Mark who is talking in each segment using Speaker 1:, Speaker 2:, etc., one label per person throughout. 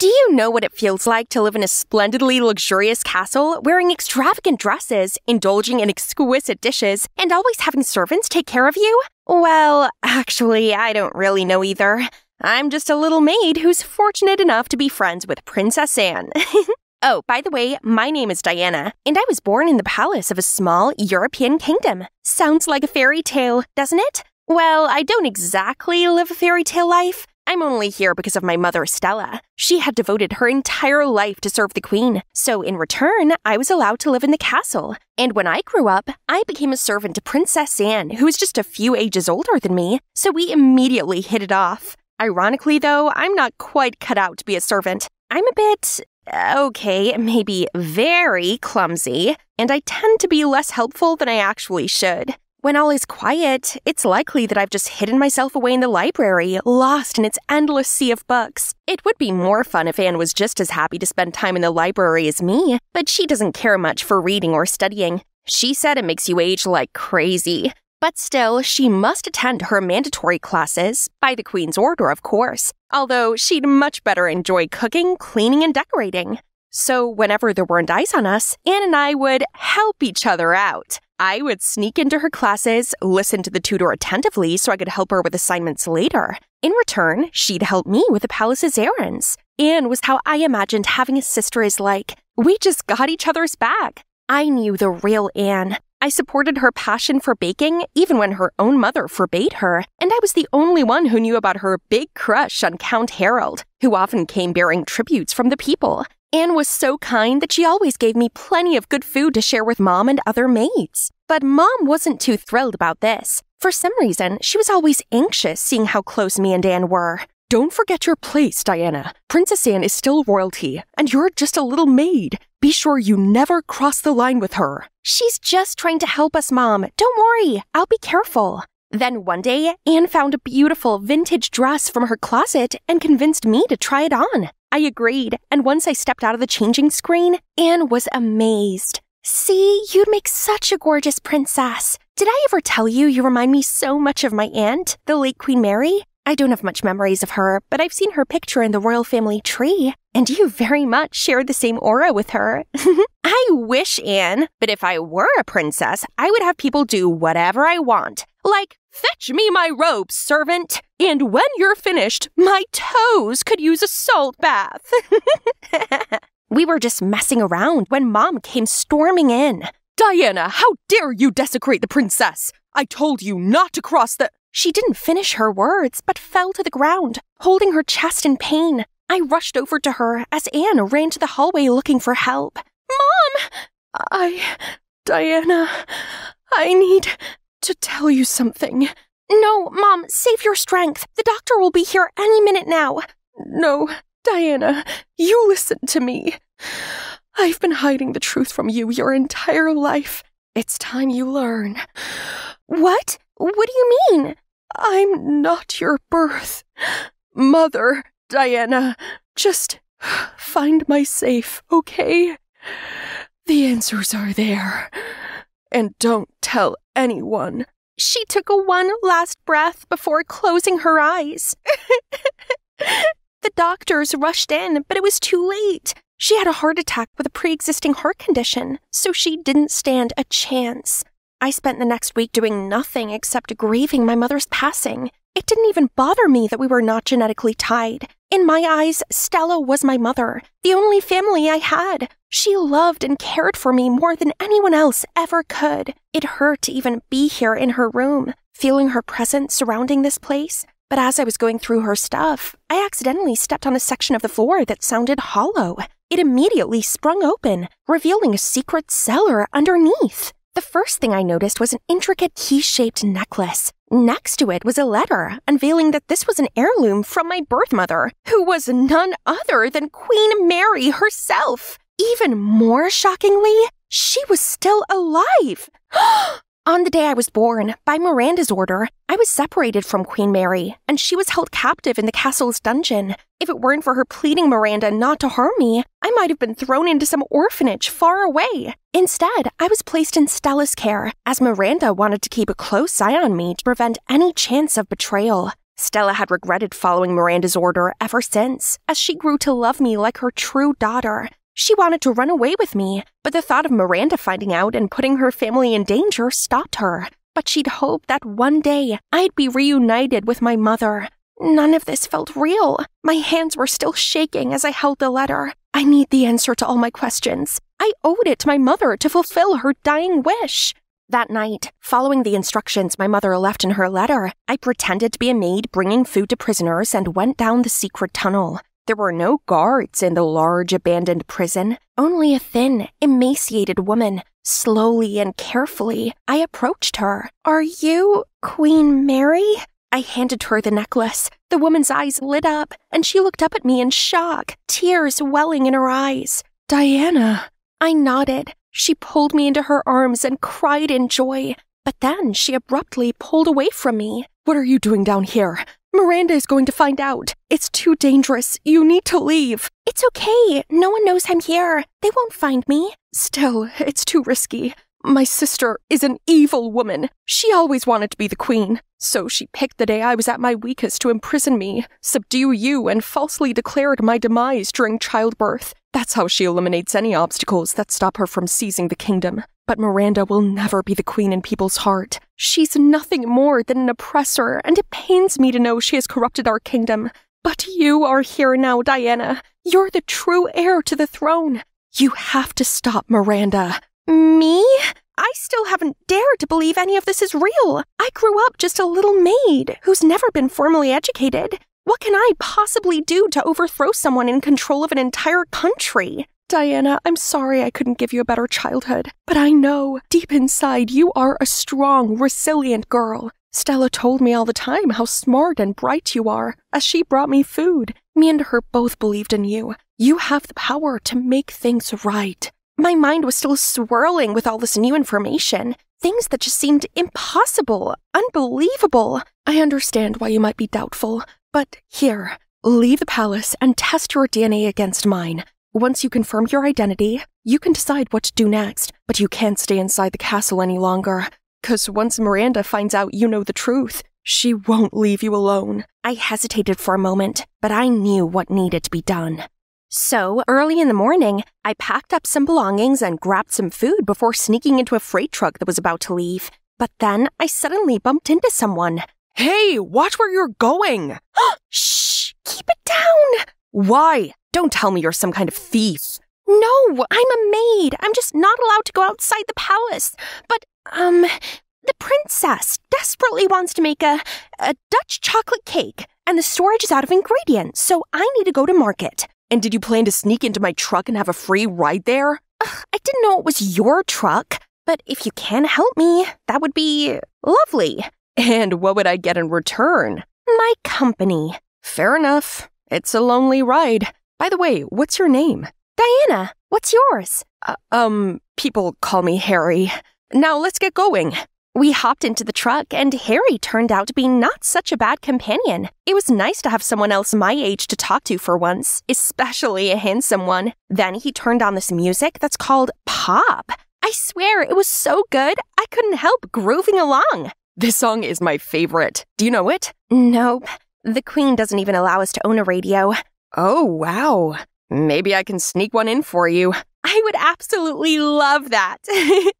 Speaker 1: Do you know what it feels like to live in a splendidly luxurious castle, wearing extravagant dresses, indulging in exquisite dishes, and always having servants take care of you? Well, actually, I don't really know either. I'm just a little maid who's fortunate enough to be friends with Princess Anne. oh, by the way, my name is Diana, and I was born in the palace of a small European kingdom. Sounds like a fairy tale, doesn't it? Well, I don't exactly live a fairy tale life. I'm only here because of my mother, Stella. She had devoted her entire life to serve the queen, so in return, I was allowed to live in the castle. And when I grew up, I became a servant to Princess Anne, who was just a few ages older than me, so we immediately hit it off. Ironically, though, I'm not quite cut out to be a servant. I'm a bit, uh, okay, maybe very clumsy, and I tend to be less helpful than I actually should. When all is quiet, it's likely that I've just hidden myself away in the library, lost in its endless sea of books. It would be more fun if Anne was just as happy to spend time in the library as me, but she doesn't care much for reading or studying. She said it makes you age like crazy. But still, she must attend her mandatory classes, by the Queen's order, of course, although she'd much better enjoy cooking, cleaning, and decorating. So, whenever there weren't eyes on us, Anne and I would help each other out. I would sneak into her classes, listen to the tutor attentively so I could help her with assignments later. In return, she'd help me with the palace's errands. Anne was how I imagined having a sister is like. We just got each other's back. I knew the real Anne. I supported her passion for baking even when her own mother forbade her, and I was the only one who knew about her big crush on Count Harold, who often came bearing tributes from the people. Anne was so kind that she always gave me plenty of good food to share with Mom and other maids. But Mom wasn't too thrilled about this. For some reason, she was always anxious seeing how close me and Anne were.
Speaker 2: Don't forget your place, Diana. Princess Anne is still royalty, and you're just a little maid. Be sure you never cross the line with her.
Speaker 1: She's just trying to help us, Mom. Don't worry, I'll be careful. Then one day, Anne found a beautiful vintage dress from her closet and convinced me to try it on. I agreed, and once I stepped out of the changing screen, Anne was amazed. See, you'd make such a gorgeous princess. Did I ever tell you you remind me so much of my aunt, the late Queen Mary? I don't have much memories of her, but I've seen her picture in the royal family tree, and you very much share the same aura with her. I wish, Anne, but if I were a princess, I would have people do whatever I want. Like, fetch me my robes, servant, and when you're finished, my toes could use a salt bath. we were just messing around when Mom came storming in.
Speaker 2: Diana, how dare you desecrate the princess? I told you not to cross the.
Speaker 1: She didn't finish her words, but fell to the ground, holding her chest in pain. I rushed over to her as Anne ran to the hallway looking for help. Mom!
Speaker 2: I. Diana, I need to tell you something.
Speaker 1: No, Mom, save your strength. The doctor will be here any minute now.
Speaker 2: No, Diana, you listen to me. I've been hiding the truth from you your entire life. It's time you learn.
Speaker 1: What? What do you mean?
Speaker 2: I'm not your birth. Mother, Diana, just find my safe, okay? The answers are there. And don't tell anyone.
Speaker 1: She took a one last breath before closing her eyes. the doctors rushed in, but it was too late. She had a heart attack with a pre existing heart condition, so she didn't stand a chance. I spent the next week doing nothing except grieving my mother's passing. It didn't even bother me that we were not genetically tied. In my eyes, Stella was my mother, the only family I had. She loved and cared for me more than anyone else ever could. It hurt to even be here in her room, feeling her presence surrounding this place. But as I was going through her stuff, I accidentally stepped on a section of the floor that sounded hollow. It immediately sprung open, revealing a secret cellar underneath. The first thing I noticed was an intricate key shaped necklace. Next to it was a letter unveiling that this was an heirloom from my birth mother, who was none other than Queen Mary herself. Even more shockingly, she was still alive. On the day I was born, by Miranda's order, I was separated from Queen Mary, and she was held captive in the castle's dungeon. If it weren't for her pleading Miranda not to harm me, I might have been thrown into some orphanage far away. Instead, I was placed in Stella's care, as Miranda wanted to keep a close eye on me to prevent any chance of betrayal. Stella had regretted following Miranda's order ever since, as she grew to love me like her true daughter. She wanted to run away with me, but the thought of Miranda finding out and putting her family in danger stopped her. But she'd hoped that one day I'd be reunited with my mother. None of this felt real. My hands were still shaking as I held the letter. I need the answer to all my questions. I owed it to my mother to fulfill her dying wish. That night, following the instructions my mother left in her letter, I pretended to be a maid bringing food to prisoners and went down the secret tunnel. There were no guards in the large abandoned prison, only a thin, emaciated woman. Slowly and carefully, I approached her. Are you Queen Mary? I handed her the necklace. The woman's eyes lit up, and she looked up at me in shock, tears welling in her eyes.
Speaker 3: Diana.
Speaker 1: I nodded. She pulled me into her arms and cried in joy. But then she abruptly pulled away from me.
Speaker 3: What are you doing down here? Miranda is going to find out. It's too dangerous. You need to leave.
Speaker 1: It's okay. No one knows I'm here. They won't find me.
Speaker 3: Still, it's too risky. My sister is an evil woman. She always wanted to be the queen. So she picked the day I was at my weakest to imprison me, subdue you, and falsely declared my demise during childbirth. That's how she eliminates any obstacles that stop her from seizing the kingdom. But Miranda will never be the queen in people's heart. She's nothing more than an oppressor, and it pains me to know she has corrupted our kingdom. But you are here now, Diana. You're the true heir to the throne. You have to stop Miranda.
Speaker 1: Me? I still haven't dared to believe any of this is real. I grew up just a little maid who's never been formally educated. What can I possibly do to overthrow someone in control of an entire country?
Speaker 3: Diana, I'm sorry I couldn't give you a better childhood, but I know deep inside you are a strong, resilient girl. Stella told me all the time how smart and bright you are, as she brought me food. Me and her both believed in you. You have the power to make things right.
Speaker 1: My mind was still swirling with all this new information, things that just seemed impossible, unbelievable.
Speaker 3: I understand why you might be doubtful, but here, leave the palace and test your DNA against mine. Once you confirm your identity, you can decide what to do next, but you can't stay inside the castle any longer. Because once Miranda finds out you know the truth, she won't leave you alone.
Speaker 1: I hesitated for a moment, but I knew what needed to be done. So, early in the morning, I packed up some belongings and grabbed some food before sneaking into a freight truck that was about to leave. But then I suddenly bumped into someone.
Speaker 4: Hey, watch where you're going!
Speaker 1: Shh! Keep it down!
Speaker 4: Why? Don't tell me you're some kind of thief.
Speaker 1: No, I'm a maid. I'm just not allowed to go outside the palace. But, um, the princess desperately wants to make a, a Dutch chocolate cake, and the storage is out of ingredients, so I need to go to market.
Speaker 4: And did you plan to sneak into my truck and have a free ride there?
Speaker 1: Ugh, I didn't know it was your truck, but if you can help me, that would be lovely.
Speaker 4: And what would I get in return?
Speaker 1: My company.
Speaker 4: Fair enough. It's a lonely ride. By the way, what's your name?
Speaker 1: Diana. What's yours?
Speaker 4: Uh, um, people call me Harry. Now let's get going.
Speaker 1: We hopped into the truck, and Harry turned out to be not such a bad companion. It was nice to have someone else my age to talk to for once, especially a handsome one. Then he turned on this music that's called pop. I swear, it was so good, I couldn't help grooving along.
Speaker 4: This song is my favorite. Do you know it?
Speaker 1: Nope. The Queen doesn't even allow us to own a radio.
Speaker 4: Oh, wow. Maybe I can sneak one in for you.
Speaker 1: I would absolutely love that.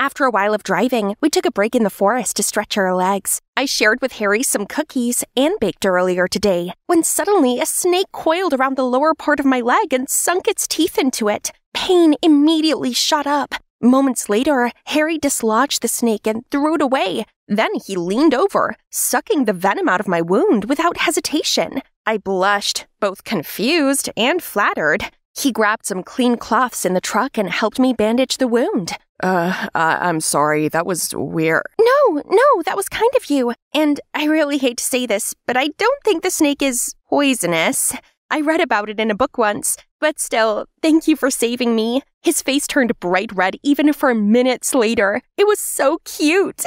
Speaker 1: After a while of driving, we took a break in the forest to stretch our legs. I shared with Harry some cookies and baked earlier today, when suddenly a snake coiled around the lower part of my leg and sunk its teeth into it. Pain immediately shot up. Moments later, Harry dislodged the snake and threw it away. Then he leaned over, sucking the venom out of my wound without hesitation. I blushed, both confused and flattered. He grabbed some clean cloths in the truck and helped me bandage the wound.
Speaker 4: Uh, I'm sorry, that was weird.
Speaker 1: No, no, that was kind of you. And I really hate to say this, but I don't think the snake is poisonous. I read about it in a book once, but still, thank you for saving me. His face turned bright red even for minutes later. It was so cute.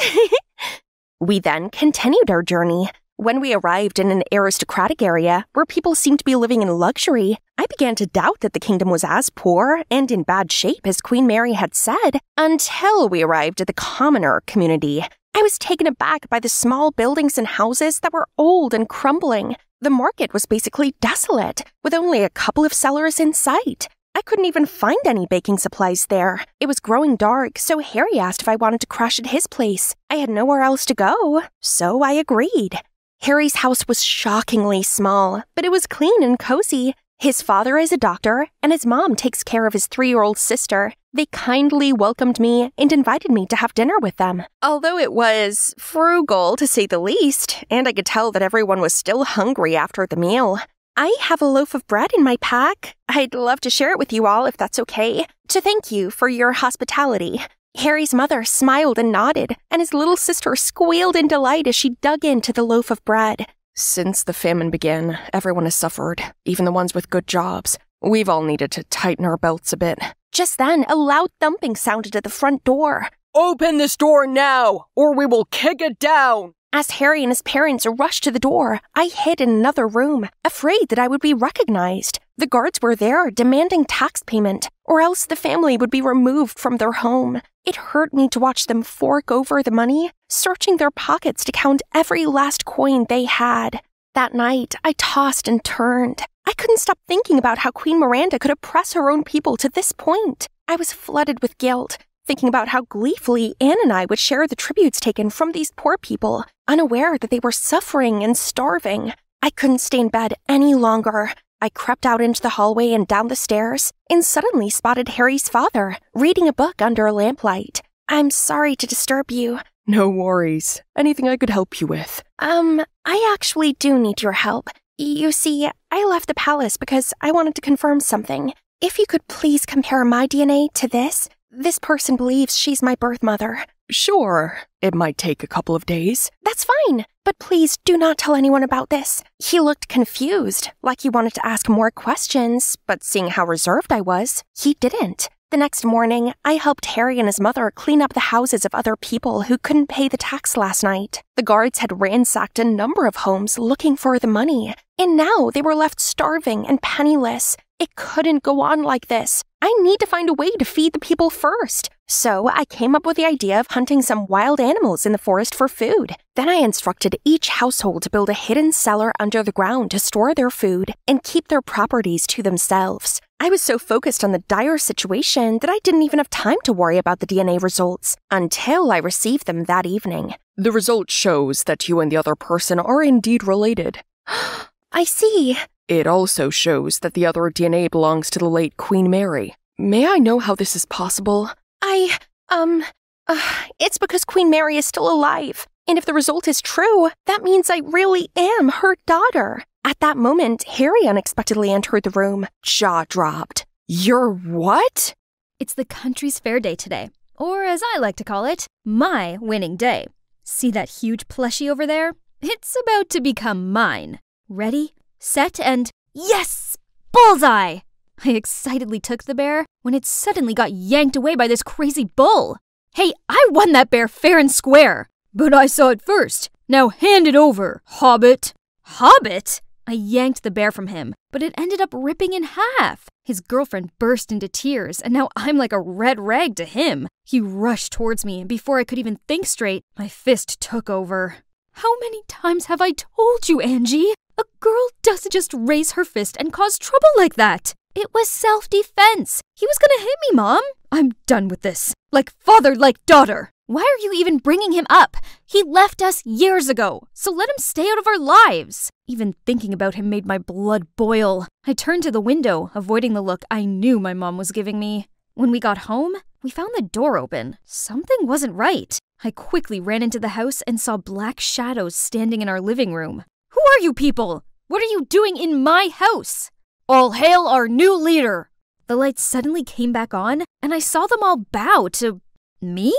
Speaker 1: we then continued our journey. When we arrived in an aristocratic area where people seemed to be living in luxury, I began to doubt that the kingdom was as poor and in bad shape as Queen Mary had said until we arrived at the commoner community. I was taken aback by the small buildings and houses that were old and crumbling. The market was basically desolate, with only a couple of sellers in sight. I couldn't even find any baking supplies there. It was growing dark, so Harry asked if I wanted to crash at his place. I had nowhere else to go, so I agreed. Harry's house was shockingly small, but it was clean and cozy. His father is a doctor, and his mom takes care of his three year old sister. They kindly welcomed me and invited me to have dinner with them. Although it was frugal, to say the least, and I could tell that everyone was still hungry after the meal. I have a loaf of bread in my pack. I'd love to share it with you all if that's okay, to thank you for your hospitality. Harry's mother smiled and nodded, and his little sister squealed in delight as she dug into the loaf of bread.
Speaker 5: Since the famine began, everyone has suffered, even the ones with good jobs. We've all needed to tighten our belts a bit.
Speaker 1: Just then, a loud thumping sounded at the front door.
Speaker 6: Open this door now, or we will kick it down!
Speaker 1: As Harry and his parents rushed to the door, I hid in another room, afraid that I would be recognized. The guards were there, demanding tax payment, or else the family would be removed from their home. It hurt me to watch them fork over the money, searching their pockets to count every last coin they had. That night, I tossed and turned. I couldn't stop thinking about how Queen Miranda could oppress her own people to this point. I was flooded with guilt, thinking about how gleefully Anne and I would share the tributes taken from these poor people, unaware that they were suffering and starving. I couldn't stay in bed any longer. I crept out into the hallway and down the stairs, and suddenly spotted Harry's father, reading a book under a lamplight. I'm sorry to disturb you.
Speaker 5: No worries. Anything I could help you with?
Speaker 1: Um, I actually do need your help. You see, I left the palace because I wanted to confirm something. If you could please compare my DNA to this, this person believes she's my birth mother.
Speaker 5: Sure. It might take a couple of days.
Speaker 1: That's fine, but please do not tell anyone about this. He looked confused, like he wanted to ask more questions, but seeing how reserved I was, he didn't. The next morning, I helped Harry and his mother clean up the houses of other people who couldn't pay the tax last night. The guards had ransacked a number of homes looking for the money, and now they were left starving and penniless. It couldn't go on like this. I need to find a way to feed the people first. So I came up with the idea of hunting some wild animals in the forest for food. Then I instructed each household to build a hidden cellar under the ground to store their food and keep their properties to themselves. I was so focused on the dire situation that I didn't even have time to worry about the DNA results until I received them that evening.
Speaker 5: The result shows that you and the other person are indeed related.
Speaker 1: I see.
Speaker 5: It also shows that the other DNA belongs to the late Queen Mary. May I know how this is possible?
Speaker 1: I, um, uh, it's because Queen Mary is still alive. And if the result is true, that means I really am her daughter. At that moment, Harry unexpectedly entered the room, jaw dropped. You're what?
Speaker 7: It's the country's fair day today, or as I like to call it, my winning day. See that huge plushie over there? It's about to become mine. Ready, set, and yes! Bullseye! I excitedly took the bear when it suddenly got yanked away by this crazy bull. Hey, I won that bear fair and square! But I saw it first. Now hand it over, Hobbit. Hobbit? I yanked the bear from him, but it ended up ripping in half. His girlfriend burst into tears, and now I'm like a red rag to him. He rushed towards me, and before I could even think straight, my fist took over. How many times have I told you, Angie? A girl doesn't just raise her fist and cause trouble like that. It was self defense. He was gonna hit me, Mom. I'm done with this. Like father, like daughter. Why are you even bringing him up? He left us years ago, so let him stay out of our lives. Even thinking about him made my blood boil. I turned to the window, avoiding the look I knew my mom was giving me. When we got home, we found the door open. Something wasn't right. I quickly ran into the house and saw black shadows standing in our living room. Who are you people? What are you doing in my house? All hail our new leader! The lights suddenly came back on, and I saw them all bow to. me?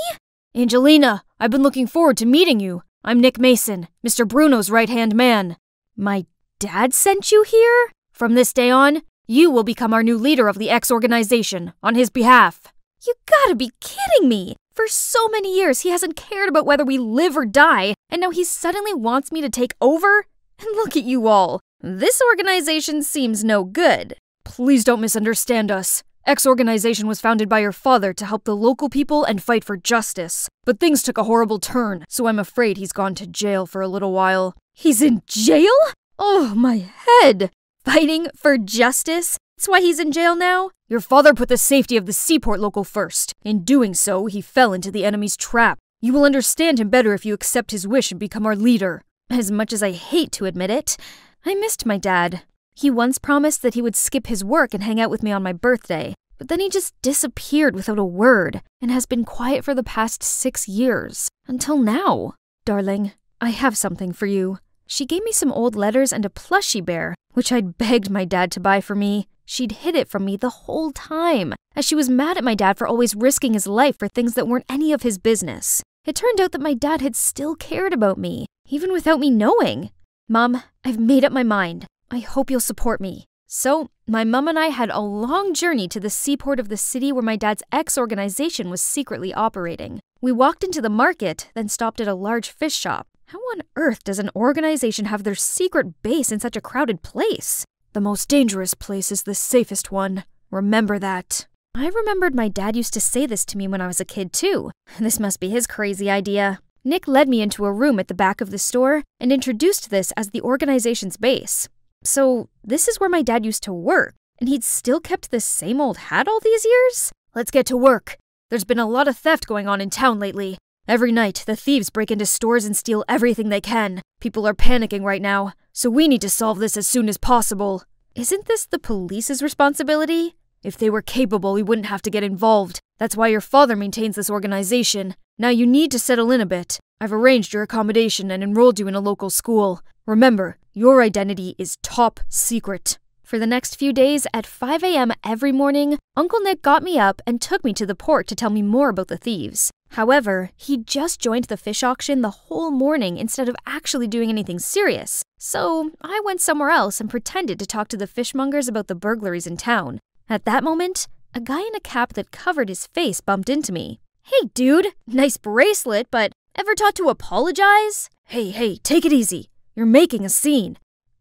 Speaker 7: Angelina, I've been looking forward to meeting you. I'm Nick Mason, Mr. Bruno's right hand man. My dad sent you here? From this day on, you will become our new leader of the X organization on his behalf. You gotta be kidding me! For so many years, he hasn't cared about whether we live or die, and now he suddenly wants me to take over? And look at you all. This organization seems no good. Please don't misunderstand us. X organization was founded by your father to help the local people and fight for justice. But things took a horrible turn, so I'm afraid he's gone to jail for a little while. He's in jail? Oh, my head! Fighting for justice? That's why he's in jail now? Your father put the safety of the seaport local first. In doing so, he fell into the enemy's trap. You will understand him better if you accept his wish and become our leader. As much as I hate to admit it, I missed my dad. He once promised that he would skip his work and hang out with me on my birthday, but then he just disappeared without a word and has been quiet for the past six years. Until now. Darling, I have something for you. She gave me some old letters and a plushy bear, which I'd begged my dad to buy for me. She'd hid it from me the whole time, as she was mad at my dad for always risking his life for things that weren't any of his business. It turned out that my dad had still cared about me, even without me knowing. Mom, I've made up my mind. I hope you'll support me. So, my mum and I had a long journey to the seaport of the city where my dad's X organization was secretly operating. We walked into the market, then stopped at a large fish shop. How on earth does an organization have their secret base in such a crowded place? The most dangerous place is the safest one. Remember that. I remembered my dad used to say this to me when I was a kid, too. This must be his crazy idea. Nick led me into a room at the back of the store and introduced this as the organization's base. So, this is where my dad used to work, and he'd still kept the same old hat all these years? Let's get to work. There's been a lot of theft going on in town lately. Every night, the thieves break into stores and steal everything they can. People are panicking right now, so we need to solve this as soon as possible. Isn't this the police's responsibility? If they were capable, we wouldn't have to get involved. That's why your father maintains this organization. Now you need to settle in a bit. I've arranged your accommodation and enrolled you in a local school. Remember, your identity is top secret. For the next few days, at 5 a.m. every morning, Uncle Nick got me up and took me to the port to tell me more about the thieves. However, he just joined the fish auction the whole morning instead of actually doing anything serious. So I went somewhere else and pretended to talk to the fishmongers about the burglaries in town. At that moment, a guy in a cap that covered his face bumped into me. Hey, dude, nice bracelet, but ever taught to apologize? Hey, hey, take it easy. You're making a scene.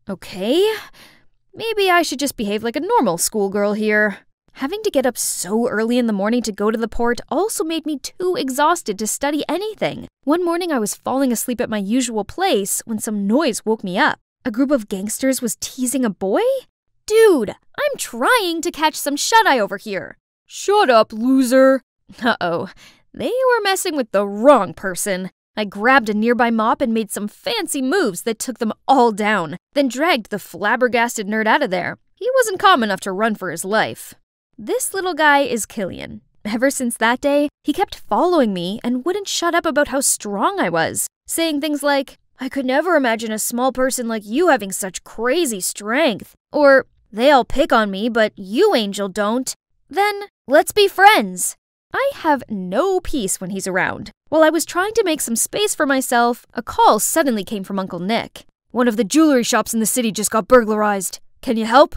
Speaker 7: Okay. Maybe I should just behave like a normal schoolgirl here. Having to get up so early in the morning to go to the port also made me too exhausted to study anything. One morning I was falling asleep at my usual place when some noise woke me up. A group of gangsters was teasing a boy? Dude, I'm trying to catch some shut eye over here. Shut up, loser. Uh oh. They were messing with the wrong person. I grabbed a nearby mop and made some fancy moves that took them all down, then dragged the flabbergasted nerd out of there. He wasn't calm enough to run for his life. This little guy is Killian. Ever since that day, he kept following me and wouldn't shut up about how strong I was, saying things like, I could never imagine a small person like you having such crazy strength. Or, they all pick on me, but you, Angel, don't. Then, let's be friends. I have no peace when he's around. While I was trying to make some space for myself, a call suddenly came from Uncle Nick. One of the jewelry shops in the city just got burglarized. Can you help?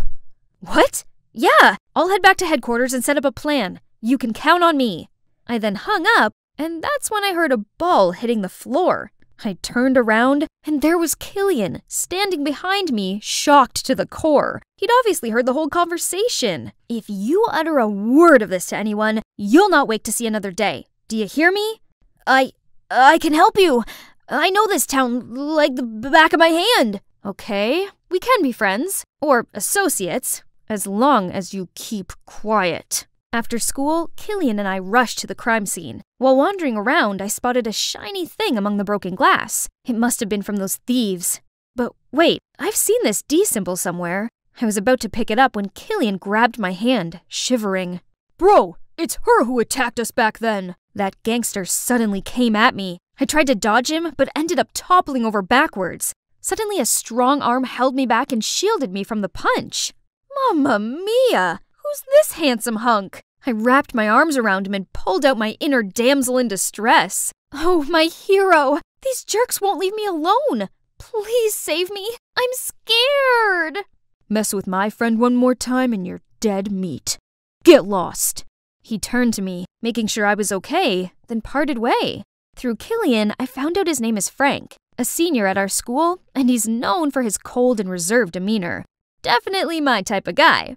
Speaker 7: What? Yeah, I'll head back to headquarters and set up a plan. You can count on me. I then hung up, and that's when I heard a ball hitting the floor. I turned around, and there was Killian, standing behind me, shocked to the core. He'd obviously heard the whole conversation. If you utter a word of this to anyone, you'll not wake to see another day. Do you hear me? I. I can help you. I know this town like the back of my hand. Okay, we can be friends. Or associates, as long as you keep quiet. After school, Killian and I rushed to the crime scene. While wandering around, I spotted a shiny thing among the broken glass. It must have been from those thieves. But wait, I've seen this D symbol somewhere. I was about to pick it up when Killian grabbed my hand, shivering.
Speaker 8: Bro, it's her who attacked us back then.
Speaker 7: That gangster suddenly came at me. I tried to dodge him, but ended up toppling over backwards. Suddenly, a strong arm held me back and shielded me from the punch. Mamma mia! Who's this handsome hunk? I wrapped my arms around him and pulled out my inner damsel in distress. Oh, my hero! These jerks won't leave me alone! Please save me! I'm scared!
Speaker 8: Mess with my friend one more time and you're dead meat. Get lost!
Speaker 7: He turned to me, making sure I was okay, then parted way. Through Killian, I found out his name is Frank, a senior at our school, and he's known for his cold and reserved demeanor. Definitely my type of guy.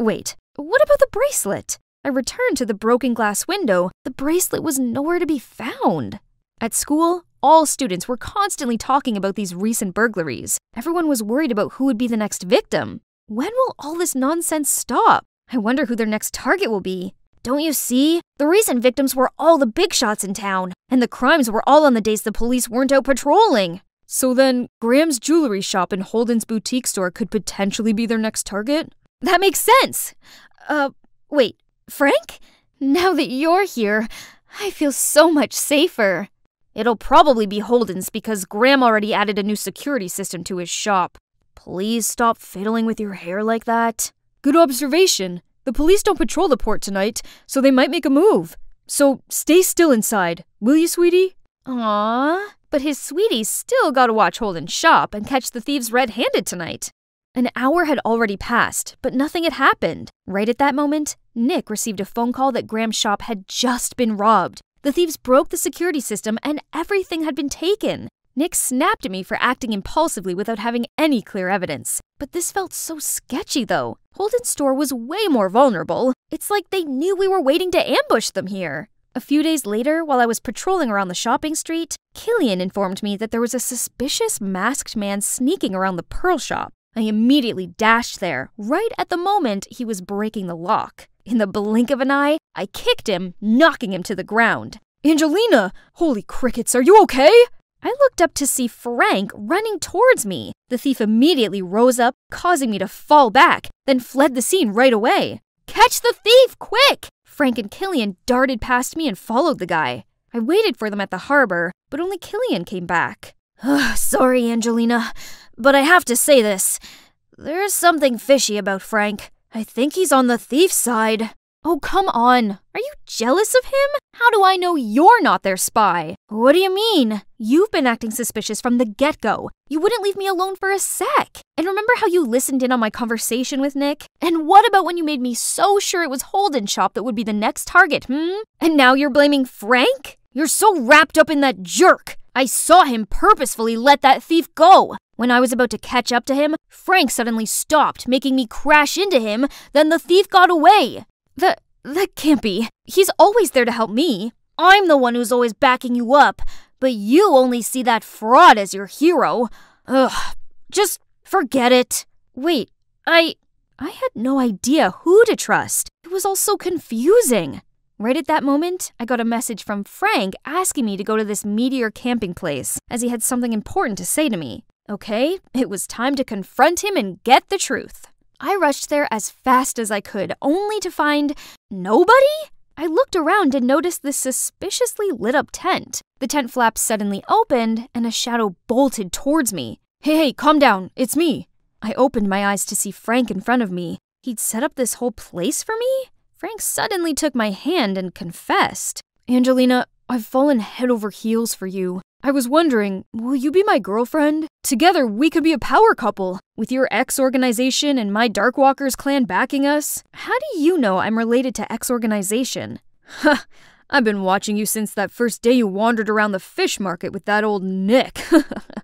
Speaker 7: Wait, what about the bracelet? I returned to the broken glass window. The bracelet was nowhere to be found. At school, all students were constantly talking about these recent burglaries. Everyone was worried about who would be the next victim. When will all this nonsense stop? I wonder who their next target will be. Don't you see? The recent victims were all the big shots in town, and the crimes were all on the days the police weren't out patrolling. So then, Graham's jewelry shop and Holden's boutique store could potentially be their next target? That makes sense. Uh, wait, Frank? Now that you're here, I feel so much safer. It'll probably be Holden's because Graham already added a new security system to his shop. Please stop fiddling with your hair like that. Good observation. The police don't patrol the port tonight, so they might make a move. So stay still inside, will you, sweetie? Aww. But his sweeties still gotta watch Holden's shop and catch the thieves red handed tonight. An hour had already passed, but nothing had happened. Right at that moment, Nick received a phone call that Graham's shop had just been robbed. The thieves broke the security system and everything had been taken. Nick snapped at me for acting impulsively without having any clear evidence. But this felt so sketchy, though. Holden's store was way more vulnerable. It's like they knew we were waiting to ambush them here. A few days later, while I was patrolling around the shopping street, Killian informed me that there was a suspicious masked man sneaking around the pearl shop. I immediately dashed there, right at the moment he was breaking the lock. In the blink of an eye, I kicked him, knocking him to the ground. Angelina! Holy crickets, are you okay? I looked up to see Frank running towards me. The thief immediately rose up, causing me to fall back, then fled the scene right away. Catch the thief, quick! Frank and Killian darted past me and followed the guy. I waited for them at the harbor, but only Killian came back. Sorry, Angelina, but I have to say this. There's something fishy about Frank. I think he's on the thief's side. Oh, come on. Are you jealous of him? How do I know you're not their spy? What do you mean? You've been acting suspicious from the get go. You wouldn't leave me alone for a sec. And remember how you listened in on my conversation with Nick? And what about when you made me so sure it was Holden's shop that would be the next target, hmm? And now you're blaming Frank? You're so wrapped up in that jerk. I saw him purposefully let that thief go. When I was about to catch up to him, Frank suddenly stopped, making me crash into him. Then the thief got away. That that can't be. He's always there to help me. I'm the one who's always backing you up, but you only see that fraud as your hero. Ugh. Just forget it. Wait, I I had no idea who to trust. It was all so confusing. Right at that moment, I got a message from Frank asking me to go to this meteor camping place, as he had something important to say to me. Okay, it was time to confront him and get the truth. I rushed there as fast as I could, only to find nobody? I looked around and noticed the suspiciously lit up tent. The tent flaps suddenly opened, and a shadow bolted towards me. Hey, hey, calm down, it's me. I opened my eyes to see Frank in front of me. He'd set up this whole place for me? Frank suddenly took my hand and confessed. Angelina, I've fallen head over heels for you. I was wondering, will you be my girlfriend? Together, we could be a power couple, with your X organization and my Darkwalkers clan backing us. How do you know I'm related to X organization? Huh, I've been watching you since that first day you wandered around the fish market with that old Nick.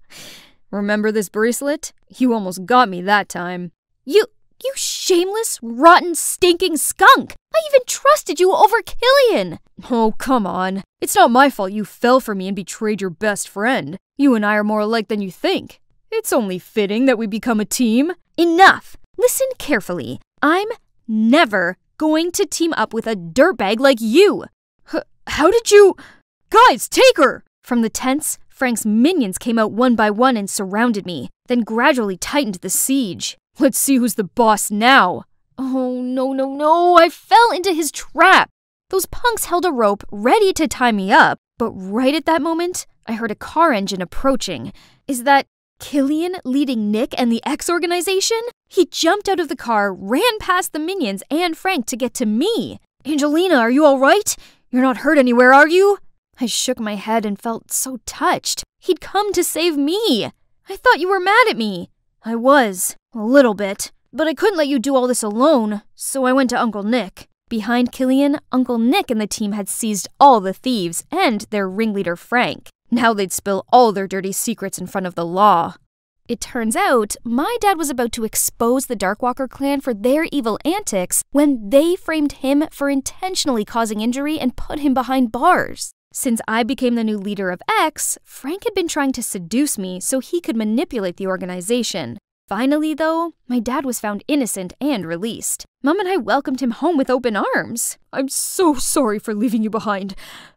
Speaker 7: Remember this bracelet? You almost got me that time. You, you shameless, rotten, stinking skunk! I even trusted you over Killian! Oh, come on. It's not my fault you fell for me and betrayed your best friend. You and I are more alike than you think. It's only fitting that we become a team. Enough! Listen carefully. I'm never going to team up with a dirtbag like you. H- how did you. Guys, take her! From the tents, Frank's minions came out one by one and surrounded me, then gradually tightened the siege. Let's see who's the boss now. Oh, no, no, no, I fell into his trap. Those punks held a rope ready to tie me up, but right at that moment, I heard a car engine approaching. Is that Killian leading Nick and the X organization? He jumped out of the car, ran past the minions and Frank to get to me. Angelina, are you all right? You're not hurt anywhere, are you? I shook my head and felt so touched. He'd come to save me. I thought you were mad at me. I was, a little bit. But I couldn't let you do all this alone, so I went to Uncle Nick. Behind Killian, Uncle Nick and the team had seized all the thieves and their ringleader Frank. Now they'd spill all their dirty secrets in front of the law.
Speaker 9: It turns out my dad was about to expose the Darkwalker clan for their evil antics when they framed him for intentionally causing injury and put him behind bars. Since I became the new leader of X, Frank had been trying to seduce me so he could manipulate the organization. Finally, though, my dad was found innocent and released. Mom and I welcomed him home with open arms.
Speaker 10: I'm so sorry for leaving you behind.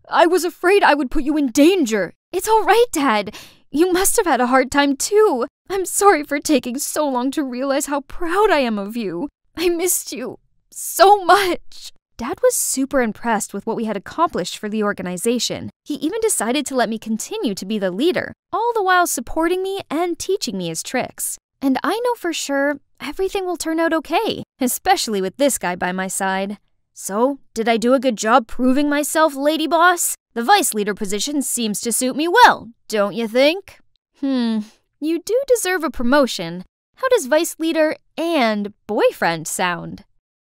Speaker 10: I was afraid I would put you in danger.
Speaker 9: It's all right, Dad. You must have had a hard time too. I'm sorry for taking so long to realize how proud I am of you. I missed you so much. Dad was super impressed with what we had accomplished for the organization. He even decided to let me continue to be the leader, all the while supporting me and teaching me his tricks. And I know for sure everything will turn out okay, especially with this guy by my side. So, did I do a good job proving myself, Lady Boss? The vice leader position seems to suit me well, don't you think? Hmm, you do deserve a promotion. How does vice leader and boyfriend sound?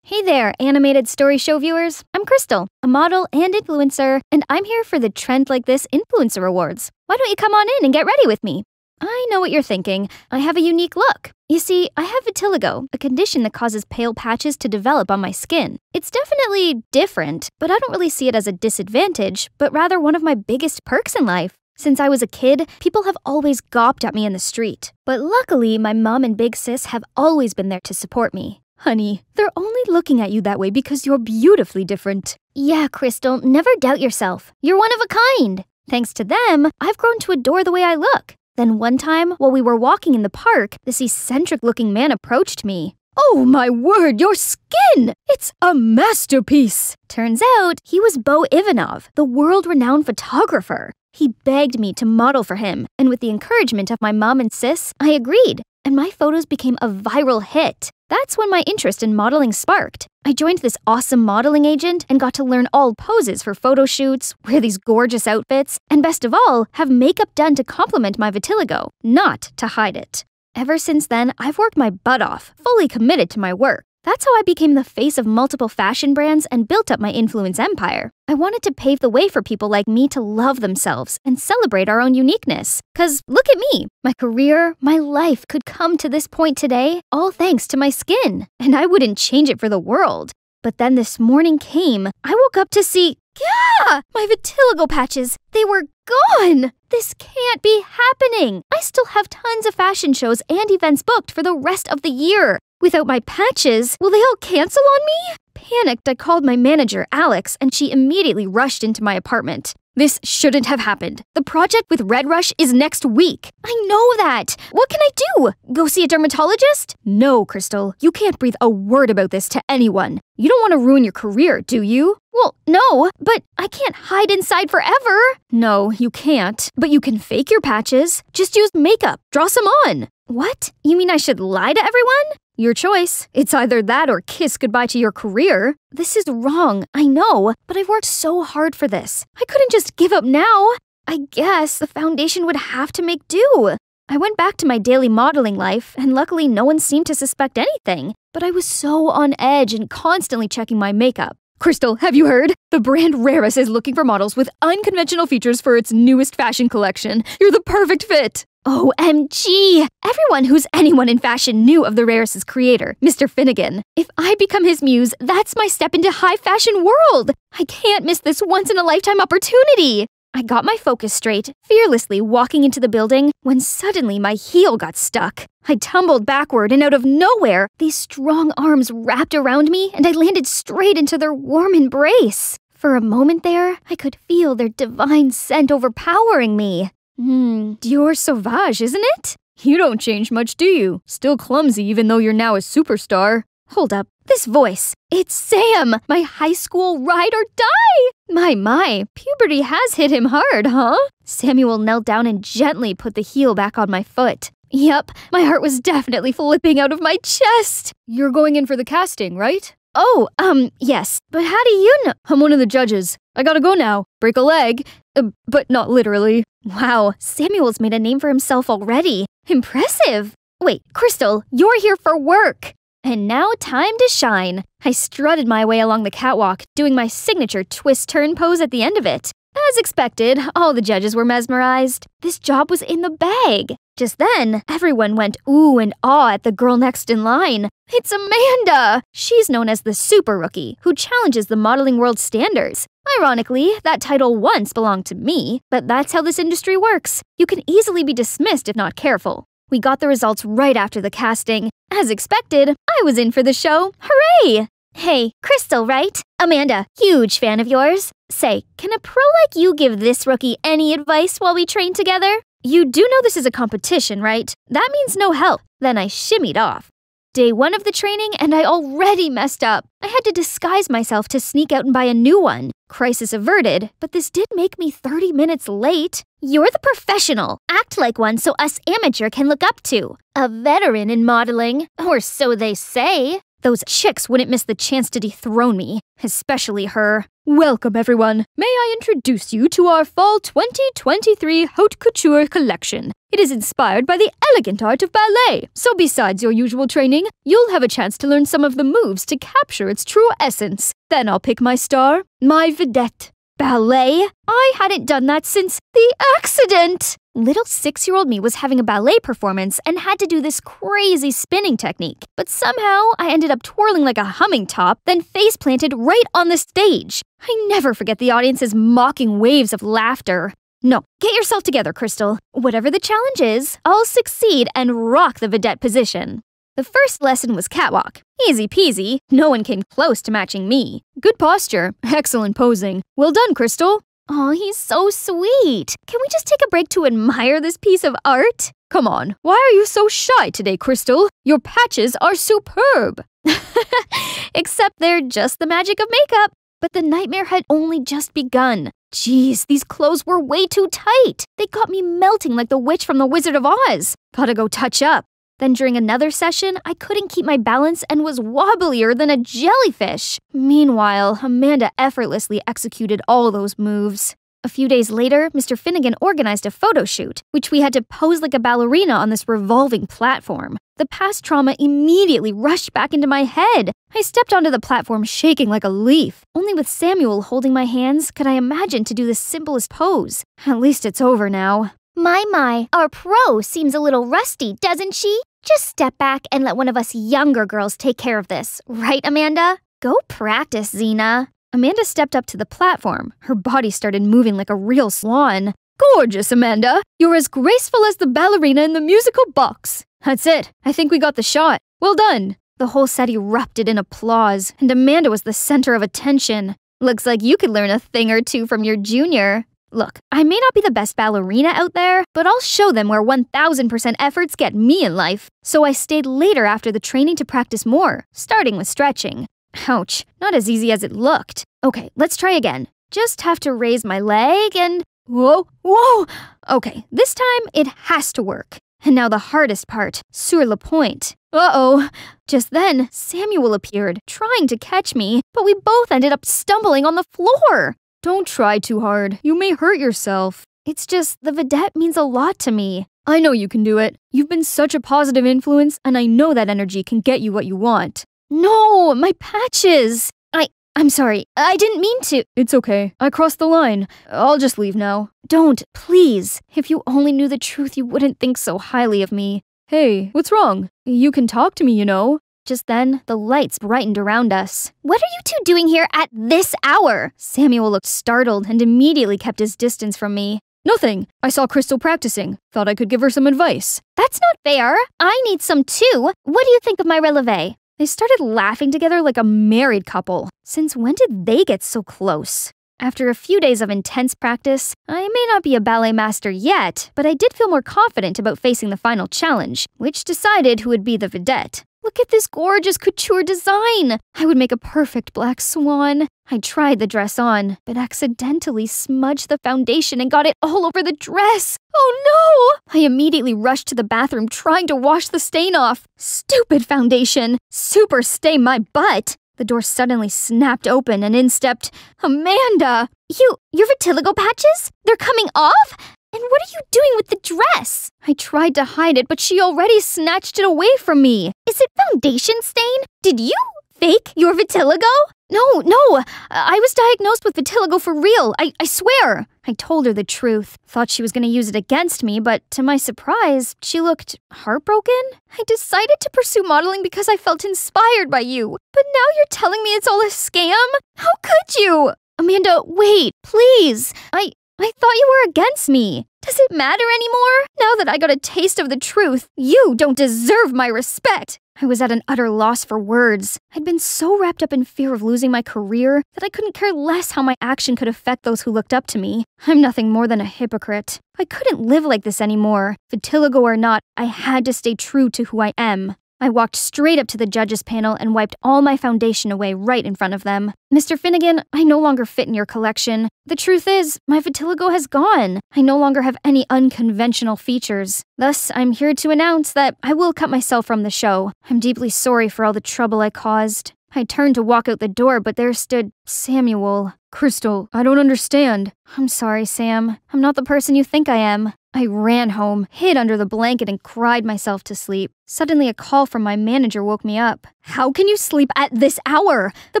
Speaker 7: Hey there, animated story show viewers. I'm Crystal, a model and influencer, and I'm here for the Trend Like This Influencer Awards. Why don't you come on in and get ready with me? I know what you're thinking. I have a unique look. You see, I have vitiligo, a condition that causes pale patches to develop on my skin. It's definitely different, but I don't really see it as a disadvantage, but rather one of my biggest perks in life. Since I was a kid, people have always gawped at me in the street. But luckily, my mom and big sis have always been there to support me.
Speaker 10: Honey, they're only looking at you that way because you're beautifully different.
Speaker 7: Yeah, Crystal, never doubt yourself. You're one of a kind. Thanks to them, I've grown to adore the way I look. Then one time, while we were walking in the park, this eccentric looking man approached me.
Speaker 10: Oh my word, your skin! It's a masterpiece!
Speaker 7: Turns out he was Bo Ivanov, the world renowned photographer. He begged me to model for him, and with the encouragement of my mom and sis, I agreed, and my photos became a viral hit. That's when my interest in modeling sparked. I joined this awesome modeling agent and got to learn all poses for photo shoots, wear these gorgeous outfits, and best of all, have makeup done to complement my vitiligo, not to hide it. Ever since then, I've worked my butt off, fully committed to my work. That's how I became the face of multiple fashion brands and built up my influence empire. I wanted to pave the way for people like me to love themselves and celebrate our own uniqueness. Cause look at me, my career, my life could come to this point today, all thanks to my skin, and I wouldn't change it for the world. But then this morning came, I woke up to see, yeah, my vitiligo patches, they were gone! This can't be happening! I still have tons of fashion shows and events booked for the rest of the year. Without my patches, will they all cancel on me? Panicked, I called my manager, Alex, and she immediately rushed into my apartment. This shouldn't have happened. The project with Red Rush is next week. I know that. What can I do? Go see a dermatologist?
Speaker 10: No, Crystal. You can't breathe a word about this to anyone. You don't want to ruin your career, do you?
Speaker 7: Well, no, but I can't hide inside forever.
Speaker 10: No, you can't. But you can fake your patches. Just use makeup. Draw some on.
Speaker 7: What? You mean I should lie to everyone?
Speaker 10: Your choice. It's either that or kiss goodbye to your career.
Speaker 7: This is wrong, I know, but I've worked so hard for this. I couldn't just give up now. I guess the foundation would have to make do. I went back to my daily modeling life, and luckily no one seemed to suspect anything. But I was so on edge and constantly checking my makeup.
Speaker 10: Crystal, have you heard? The brand Raris is looking for models with unconventional features for its newest fashion collection. You're the perfect fit.
Speaker 7: OMG! Everyone who's anyone in fashion knew of the Raris' creator, Mr. Finnegan. If I become his muse, that's my step into high fashion world! I can't miss this once in a lifetime opportunity! I got my focus straight, fearlessly walking into the building, when suddenly my heel got stuck. I tumbled backward, and out of nowhere, these strong arms wrapped around me, and I landed straight into their warm embrace. For a moment there, I could feel their divine scent overpowering me.
Speaker 10: Hmm, Dior Sauvage, isn't it? You don't change much, do you? Still clumsy even though you're now a superstar.
Speaker 7: Hold up, this voice. It's Sam, my high school ride or die! My, my, puberty has hit him hard, huh? Samuel knelt down and gently put the heel back on my foot. Yep, my heart was definitely flipping out of my chest.
Speaker 10: You're going in for the casting, right?
Speaker 7: Oh, um, yes. But how do you know?
Speaker 10: I'm one of the judges. I gotta go now. Break a leg. Uh, but not literally.
Speaker 7: Wow, Samuel's made a name for himself already. Impressive. Wait, Crystal, you're here for work. And now time to shine. I strutted my way along the catwalk, doing my signature twist turn pose at the end of it. As expected, all the judges were mesmerized. This job was in the bag. Just then, everyone went ooh and ah at the girl next in line. It's Amanda! She's known as the Super Rookie, who challenges the modeling world standards. Ironically, that title once belonged to me, but that's how this industry works. You can easily be dismissed if not careful. We got the results right after the casting. As expected, I was in for the show. Hooray! Hey, Crystal, right? Amanda, huge fan of yours. Say, can a pro like you give this rookie any advice while we train together? You do know this is a competition, right? That means no help. Then I shimmied off. Day one of the training, and I already messed up. I had to disguise myself to sneak out and buy a new one. Crisis averted, but this did make me 30 minutes late. You're the professional. Act like one so us amateur can look up to. A veteran in modeling. Or so they say. Those chicks wouldn't miss the chance to dethrone me, especially her.
Speaker 11: Welcome, everyone. May I introduce you to our Fall 2023 Haute Couture collection. It is inspired by the elegant art of ballet, so besides your usual training, you'll have a chance to learn some of the moves to capture its true essence. Then I'll pick my star, my vedette.
Speaker 7: Ballet? I hadn't done that since the accident! Little six year old me was having a ballet performance and had to do this crazy spinning technique. But somehow I ended up twirling like a humming top, then face planted right on the stage. I never forget the audience's mocking waves of laughter. No, get yourself together, Crystal. Whatever the challenge is, I'll succeed and rock the vedette position. The first lesson was catwalk. Easy peasy, no one came close to matching me.
Speaker 11: Good posture, excellent posing. Well done, Crystal.
Speaker 7: Oh, he's so sweet. Can we just take a break to admire this piece of art?
Speaker 11: Come on, why are you so shy today, Crystal? Your patches are superb.
Speaker 7: Except they're just the magic of makeup. But the nightmare had only just begun. Jeez, these clothes were way too tight. They got me melting like the witch from The Wizard of Oz. Gotta go touch up. Then during another session, I couldn't keep my balance and was wobblier than a jellyfish. Meanwhile, Amanda effortlessly executed all those moves. A few days later, Mr. Finnegan organized a photo shoot, which we had to pose like a ballerina on this revolving platform. The past trauma immediately rushed back into my head. I stepped onto the platform shaking like a leaf. Only with Samuel holding my hands could I imagine to do the simplest pose. At least it's over now.
Speaker 12: My, my, our pro seems a little rusty, doesn't she? Just step back and let one of us younger girls take care of this, right, Amanda? Go practice, Xena.
Speaker 7: Amanda stepped up to the platform. Her body started moving like a real swan.
Speaker 11: Gorgeous, Amanda! You're as graceful as the ballerina in the musical box. That's it. I think we got the shot. Well done.
Speaker 7: The whole set erupted in applause, and Amanda was the center of attention. Looks like you could learn a thing or two from your junior. Look, I may not be the best ballerina out there, but I'll show them where 1000% efforts get me in life. So I stayed later after the training to practice more, starting with stretching. Ouch, not as easy as it looked. Okay, let's try again. Just have to raise my leg and. Whoa, whoa! Okay, this time it has to work. And now the hardest part, sur le point. Uh oh. Just then, Samuel appeared, trying to catch me, but we both ended up stumbling on the floor.
Speaker 11: Don't try too hard. You may hurt yourself.
Speaker 7: It's just the vedette means a lot to me.
Speaker 11: I know you can do it. You've been such a positive influence, and I know that energy can get you what you want.
Speaker 7: No, my patches. I I'm sorry. I didn't mean to.
Speaker 11: It's okay. I crossed the line. I'll just leave now.
Speaker 7: Don't, please. If you only knew the truth, you wouldn't think so highly of me.
Speaker 11: Hey, what's wrong? You can talk to me, you know.
Speaker 7: Just then, the lights brightened around us.
Speaker 12: What are you two doing here at this hour?
Speaker 7: Samuel looked startled and immediately kept his distance from me.
Speaker 11: Nothing. I saw Crystal practicing. Thought I could give her some advice.
Speaker 12: That's not fair. I need some too. What do you think of my releve?
Speaker 7: They started laughing together like a married couple. Since when did they get so close? After a few days of intense practice, I may not be a ballet master yet, but I did feel more confident about facing the final challenge, which decided who would be the vedette. Look at this gorgeous couture design! I would make a perfect black swan. I tried the dress on, but accidentally smudged the foundation and got it all over the dress. Oh no! I immediately rushed to the bathroom trying to wash the stain off. Stupid foundation! Super stain my butt! The door suddenly snapped open and in stepped Amanda!
Speaker 12: You, your vitiligo patches? They're coming off? And what are you doing with the dress?
Speaker 7: I tried to hide it, but she already snatched it away from me.
Speaker 12: Is it foundation stain? Did you fake your vitiligo?
Speaker 7: No, no. I was diagnosed with vitiligo for real. I, I swear. I told her the truth, thought she was going to use it against me, but to my surprise, she looked heartbroken. I decided to pursue modeling because I felt inspired by you, but now you're telling me it's all a scam? How could you? Amanda, wait, please. I I thought you were against me. Does it matter anymore? Now that I got a taste of the truth, you don't deserve my respect. I was at an utter loss for words. I'd been so wrapped up in fear of losing my career that I couldn't care less how my action could affect those who looked up to me. I'm nothing more than a hypocrite. I couldn't live like this anymore. Vitiligo or not, I had to stay true to who I am. I walked straight up to the judges panel and wiped all my foundation away right in front of them. Mr. Finnegan, I no longer fit in your collection. The truth is, my vitiligo has gone. I no longer have any unconventional features. Thus, I'm here to announce that I will cut myself from the show. I'm deeply sorry for all the trouble I caused. I turned to walk out the door, but there stood Samuel. Crystal, I don't understand. I'm sorry, Sam. I'm not the person you think I am. I ran home, hid under the blanket, and cried myself to sleep. Suddenly, a call from my manager woke me up. How can you sleep at this hour? The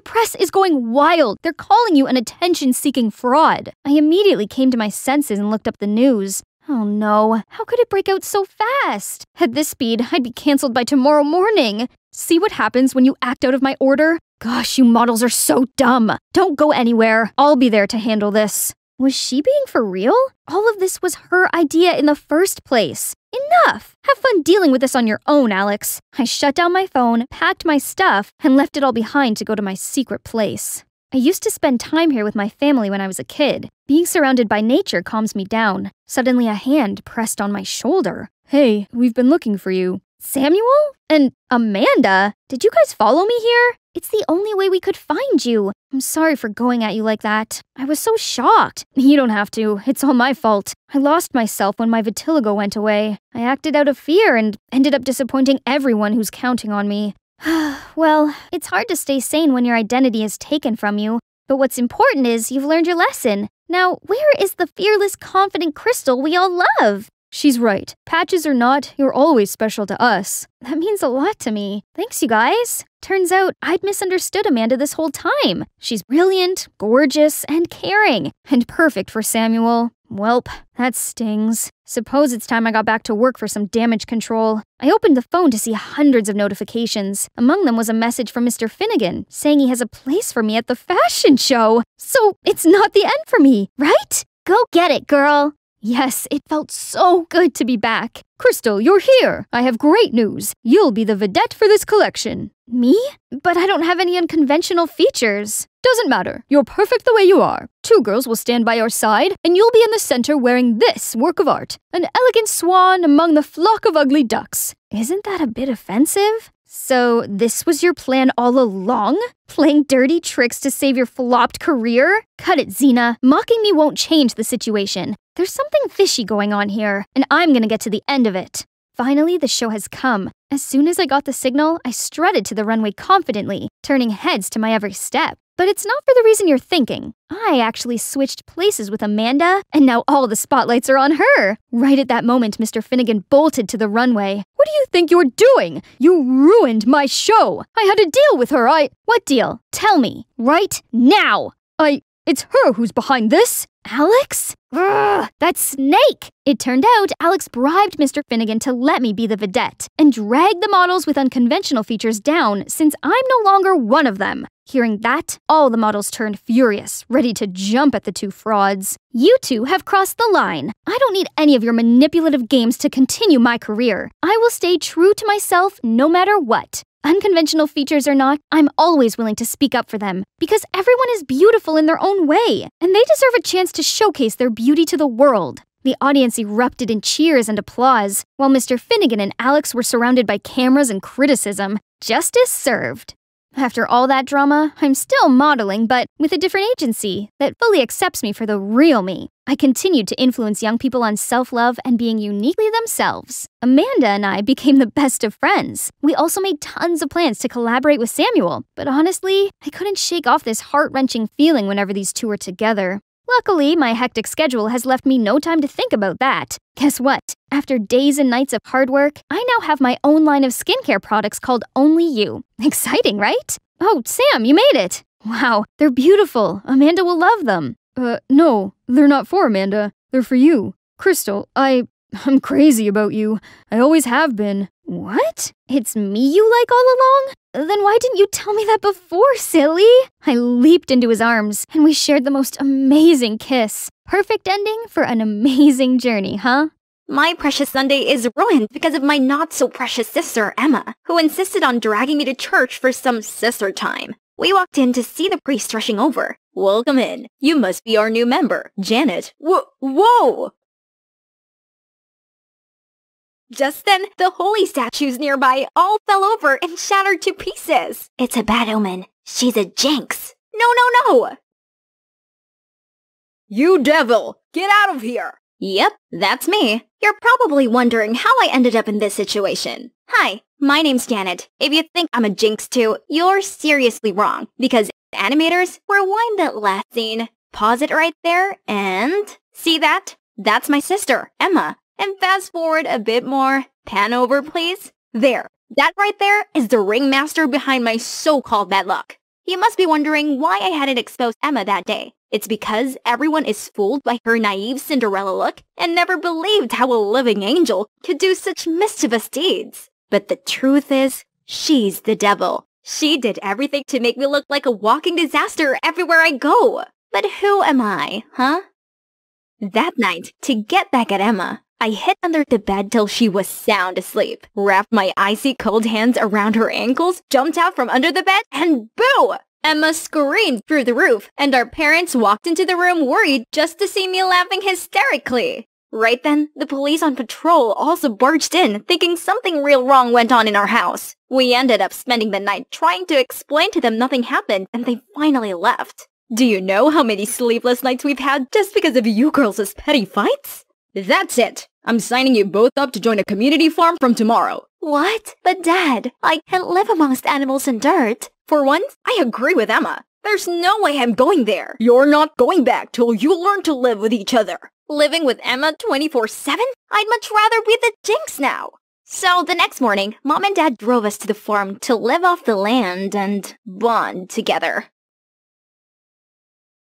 Speaker 7: press is going wild. They're calling you an attention seeking fraud. I immediately came to my senses and looked up the news. Oh no, how could it break out so fast? At this speed, I'd be cancelled by tomorrow morning. See what happens when you act out of my order? Gosh, you models are so dumb. Don't go anywhere. I'll be there to handle this. Was she being for real? All of this was her idea in the first place. Enough! Have fun dealing with this on your own, Alex. I shut down my phone, packed my stuff, and left it all behind to go to my secret place. I used to spend time here with my family when I was a kid. Being surrounded by nature calms me down. Suddenly, a hand pressed on my shoulder. Hey, we've been looking for you. Samuel? And Amanda? Did you guys follow me here? It's the only way we could find you. I'm sorry for going at you like that. I was so shocked. You don't have to. It's all my fault. I lost myself when my vitiligo went away. I acted out of fear and ended up disappointing everyone who's counting on me. well, it's hard to stay sane when your identity is taken from you. But what's important is you've learned your lesson. Now, where is the fearless, confident Crystal we all love? She's right. Patches or not, you're always special to us. That means a lot to me. Thanks, you guys. Turns out I'd misunderstood Amanda this whole time. She's brilliant, gorgeous, and caring, and perfect for Samuel. Welp, that stings. Suppose it's time I got back to work for some damage control. I opened the phone to see hundreds of notifications. Among them was a message from Mr. Finnegan saying he has a place for me at the fashion show. So it's not the end for me, right? Go get it, girl. Yes, it felt so good to be back. Crystal, you're here. I have great news. You'll be the vedette for this collection. Me? But I don't have any unconventional features. Doesn't matter. You're perfect the way you are. Two girls will stand by your side, and you'll be in the center wearing this work of art an elegant swan among the flock of ugly ducks. Isn't that a bit offensive? So, this was your plan all along? Playing dirty tricks to save your flopped career? Cut it, Xena. Mocking me won't change the situation. There's something fishy going on here, and I'm gonna get to the end of it. Finally, the show has come. As soon as I got the signal, I strutted to the runway confidently, turning heads to my every step. But it's not for the reason you're thinking. I actually switched places with Amanda, and now all the spotlights are on her. Right at that moment, Mr. Finnegan bolted to the runway. What do you think you're doing? You ruined my show. I had a deal with her. I. What deal? Tell me. Right now. I. It's her who's behind this. Alex? Ugh, that snake! It turned out Alex bribed Mr. Finnegan to let me be the vedette and drag the models with unconventional features down since I'm no longer one of them. Hearing that, all the models turned furious, ready to jump at the two frauds. You two have crossed the line. I don't need any of your manipulative games to continue my career. I will stay true to myself no matter what. Unconventional features or not, I'm always willing to speak up for them because everyone is beautiful in their own way, and they deserve a chance to showcase their beauty to the world. The audience erupted in cheers and applause, while Mr. Finnegan and Alex were surrounded by cameras and criticism. Justice served. After all that drama, I'm still modeling, but with a different agency that fully accepts me for the real me. I continued to influence young people on self love and being uniquely themselves. Amanda and I became the best of friends. We also made tons of plans to collaborate with Samuel, but honestly, I couldn't shake off this heart wrenching feeling whenever these two were together. Luckily, my hectic schedule has left me no time to think about that. Guess what? After days and nights of hard work, I now have my own line of skincare products called Only You. Exciting, right? Oh, Sam, you made it! Wow, they're beautiful. Amanda will love them.
Speaker 8: Uh, no, they're not for Amanda. They're for you. Crystal, I. I'm crazy about you. I always have been.
Speaker 13: What? It's me you like all along? Then why didn't you tell me that before, silly? I leaped into his arms, and we shared the most amazing kiss. Perfect ending for an amazing journey, huh?
Speaker 14: My precious Sunday is ruined because of my not so precious sister, Emma, who insisted on dragging me to church for some sister time. We walked in to see the priest rushing over. Welcome in. You must be our new member, Janet. Whoa! Whoa! Just then, the holy statues nearby all fell over and shattered to pieces. It's a bad omen. She's a jinx. No, no, no!
Speaker 15: You devil! Get out of here!
Speaker 14: Yep, that's me. You're probably wondering how I ended up in this situation. Hi, my name's Janet. If you think I'm a jinx too, you're seriously wrong, because animators rewind that last scene, pause it right there, and... See that? That's my sister, Emma. And fast forward a bit more. Pan over, please. There. That right there is the ringmaster behind my so-called bad luck. You must be wondering why I hadn't exposed Emma that day. It's because everyone is fooled by her naive Cinderella look and never believed how a living angel could do such mischievous deeds. But the truth is, she's the devil. She did everything to make me look like a walking disaster everywhere I go. But who am I, huh? That night, to get back at Emma, I hid under the bed till she was sound asleep, wrapped my icy cold hands around her ankles, jumped out from under the bed, and boo! Emma screamed through the roof, and our parents walked into the room worried just to see me laughing hysterically. Right then, the police on patrol also barged in, thinking something real wrong went on in our house. We ended up spending the night trying to explain to them nothing happened, and they finally left. Do you know how many sleepless nights we've had just because of you girls' petty fights?
Speaker 15: That's it. I'm signing you both up to join a community farm from tomorrow.
Speaker 14: What? But Dad, I can't live amongst animals and dirt. For once, I agree with Emma. There's no way I'm going there.
Speaker 15: You're not going back till you learn to live with each other.
Speaker 14: Living with Emma 24-7? I'd much rather be the Jinx now. So the next morning, Mom and Dad drove us to the farm to live off the land and bond together.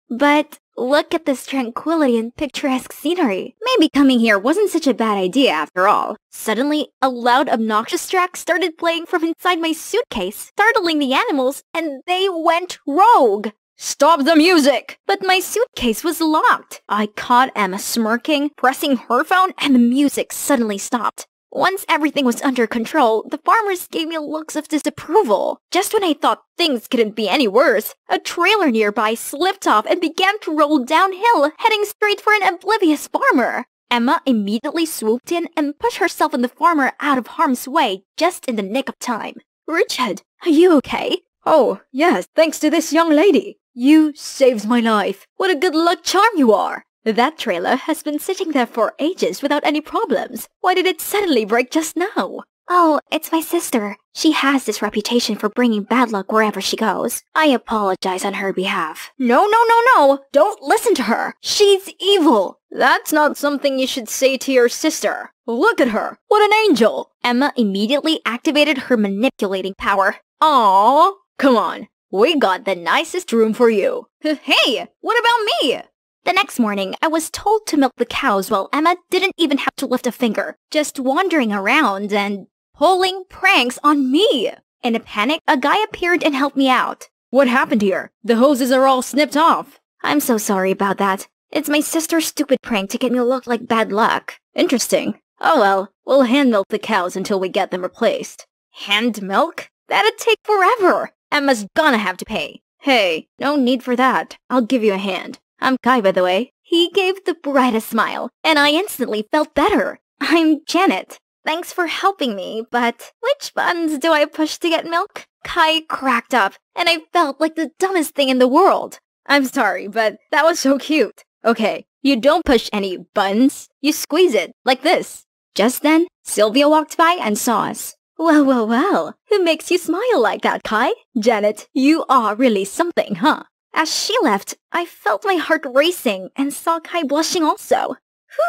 Speaker 14: But look at this tranquility and picturesque scenery. Maybe coming here wasn't such a bad idea after all. Suddenly, a loud, obnoxious track started playing from inside my suitcase, startling the animals, and they went rogue.
Speaker 15: Stop the music!
Speaker 14: But my suitcase was locked. I caught Emma smirking, pressing her phone, and the music suddenly stopped. Once everything was under control, the farmers gave me looks of disapproval. Just when I thought things couldn't be any worse, a trailer nearby slipped off and began to roll downhill, heading straight for an oblivious farmer. Emma immediately swooped in and pushed herself and the farmer out of harm's way just in the nick of time. Richard, are you okay?
Speaker 15: Oh, yes, thanks to this young lady. You saved my life. What a good luck charm you are.
Speaker 14: That trailer has been sitting there for ages without any problems. Why did it suddenly break just now? Oh, it's my sister. She has this reputation for bringing bad luck wherever she goes. I apologize on her behalf. No, no, no, no! Don't listen to her! She's evil!
Speaker 15: That's not something you should say to your sister. Look at her! What an angel!
Speaker 14: Emma immediately activated her manipulating power.
Speaker 15: Aww! Come on, we got the nicest room for you.
Speaker 14: Hey, what about me? The next morning, I was told to milk the cows while Emma didn't even have to lift a finger, just wandering around and pulling pranks on me. In a panic, a guy appeared and helped me out.
Speaker 15: What happened here? The hoses are all snipped off.
Speaker 14: I'm so sorry about that. It's my sister's stupid prank to get me look like bad luck.
Speaker 15: Interesting. Oh well, we'll hand milk the cows until we get them replaced.
Speaker 14: Hand milk? That'd take forever. Emma's gonna have to pay.
Speaker 15: Hey, no need for that. I'll give you a hand. I'm Kai, by the way.
Speaker 14: He gave the brightest smile, and I instantly felt better. I'm Janet. Thanks for helping me, but which buttons do I push to get milk? Kai cracked up, and I felt like the dumbest thing in the world.
Speaker 15: I'm sorry, but that was so cute. Okay, you don't push any buttons. You squeeze it, like this.
Speaker 14: Just then, Sylvia walked by and saw us. Well, well, well. Who makes you smile like that, Kai? Janet, you are really something, huh? As she left, I felt my heart racing and saw Kai blushing also.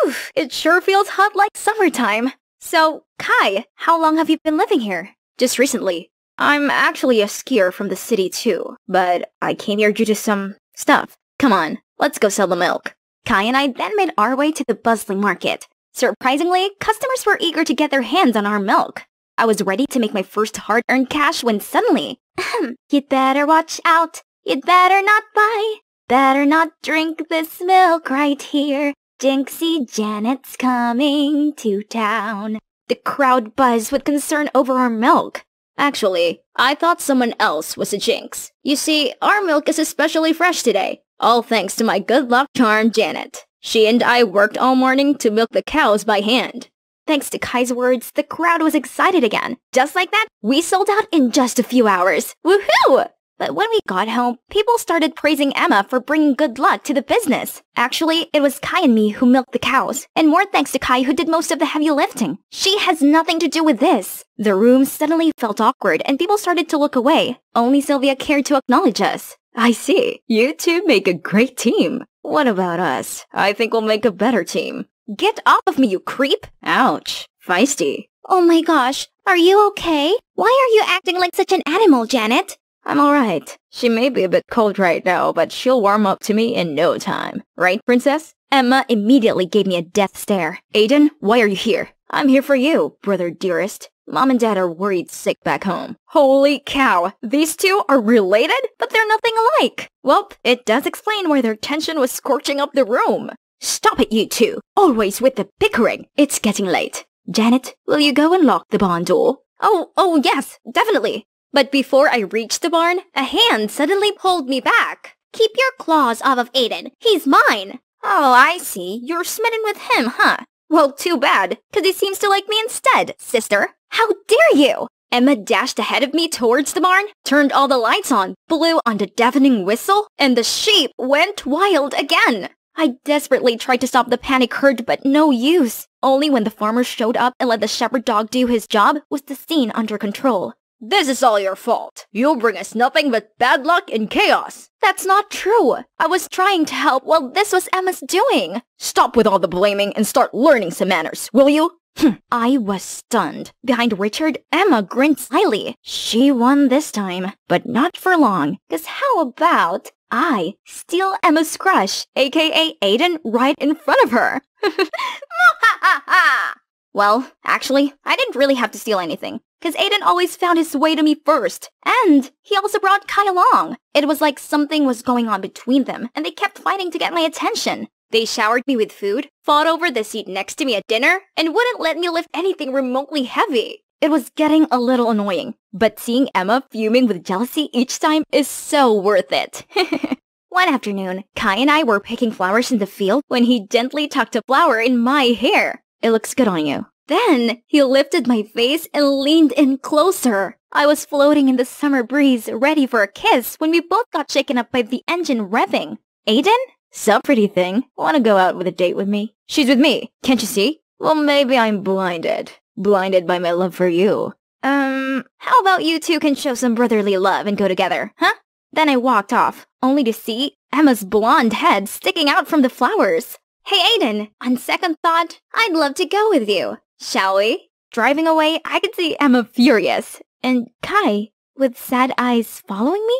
Speaker 14: Whew, it sure feels hot like summertime. So, Kai, how long have you been living here?
Speaker 15: Just recently. I'm actually a skier from the city too, but I came here due to some stuff. Come on,
Speaker 14: Let's go sell the milk. Kai and I then made our way to the bustling market. Surprisingly, customers were eager to get their hands on our milk. I was ready to make my first hard-earned cash when suddenly, you'd better watch out. You'd better not buy. Better not drink this milk right here. Jinxie Janet's coming to town. The crowd buzzed with concern over our milk.
Speaker 15: Actually, I thought someone else was a jinx. You see, our milk is especially fresh today, all thanks to my good luck charm, Janet. She and I worked all morning to milk the cows by hand.
Speaker 14: Thanks to Kai's words, the crowd was excited again. Just like that, we sold out in just a few hours. Woohoo! But when we got home, people started praising Emma for bringing good luck to the business. Actually, it was Kai and me who milked the cows, and more thanks to Kai who did most of the heavy lifting. She has nothing to do with this. The room suddenly felt awkward and people started to look away. Only Sylvia cared to acknowledge us.
Speaker 15: I see. You two make a great team. What about us? I think we'll make a better team.
Speaker 14: Get off of me, you creep!
Speaker 15: Ouch. Feisty.
Speaker 14: Oh my gosh, are you okay? Why are you acting like such an animal, Janet?
Speaker 15: I'm alright. She may be a bit cold right now, but she'll warm up to me in no time. Right, princess?
Speaker 14: Emma immediately gave me a death stare.
Speaker 15: Aiden, why are you here? I'm here for you, brother dearest. Mom and dad are worried sick back home.
Speaker 14: Holy cow, these two are related, but they're nothing alike. Well, it does explain why their tension was scorching up the room.
Speaker 15: Stop it, you two. Always with the bickering. It's getting late. Janet, will you go and lock the barn door?
Speaker 14: Oh, oh yes, definitely. But before I reached the barn, a hand suddenly pulled me back. Keep your claws off of Aiden. He's mine.
Speaker 15: Oh, I see. You're smitten with him, huh?
Speaker 14: Well, too bad, because he seems to like me instead, sister. How dare you! Emma dashed ahead of me towards the barn, turned all the lights on, blew on the deafening whistle, and the sheep went wild again. I desperately tried to stop the panic herd, but no use. Only when the farmer showed up and let the shepherd dog do his job was the scene under control.
Speaker 15: This is all your fault. You'll bring us nothing but bad luck and chaos.
Speaker 14: That's not true. I was trying to help while this was Emma's doing.
Speaker 15: Stop with all the blaming and start learning some manners, will you?
Speaker 14: Hmm, I was stunned. Behind Richard, Emma grinned slyly. She won this time, but not for long. Cause how about I steal Emma's crush, aka Aiden, right in front of her? well, actually, I didn't really have to steal anything because Aiden always found his way to me first. And he also brought Kai along. It was like something was going on between them, and they kept fighting to get my attention. They showered me with food, fought over the seat next to me at dinner, and wouldn't let me lift anything remotely heavy. It was getting a little annoying, but seeing Emma fuming with jealousy each time is so worth it. One afternoon, Kai and I were picking flowers in the field when he gently tucked a flower in my hair. It looks good on you. Then he lifted my face and leaned in closer. I was floating in the summer breeze, ready for a kiss, when we both got shaken up by the engine revving. Aiden?
Speaker 15: Sup, pretty thing. Wanna go out with a date with me? She's with me. Can't you see? Well, maybe I'm blinded. Blinded by my love for you.
Speaker 14: Um, how about you two can show some brotherly love and go together, huh? Then I walked off, only to see Emma's blonde head sticking out from the flowers. Hey Aiden, on second thought, I'd love to go with you. Shall we? Driving away, I could see Emma furious, and Kai with sad eyes following me?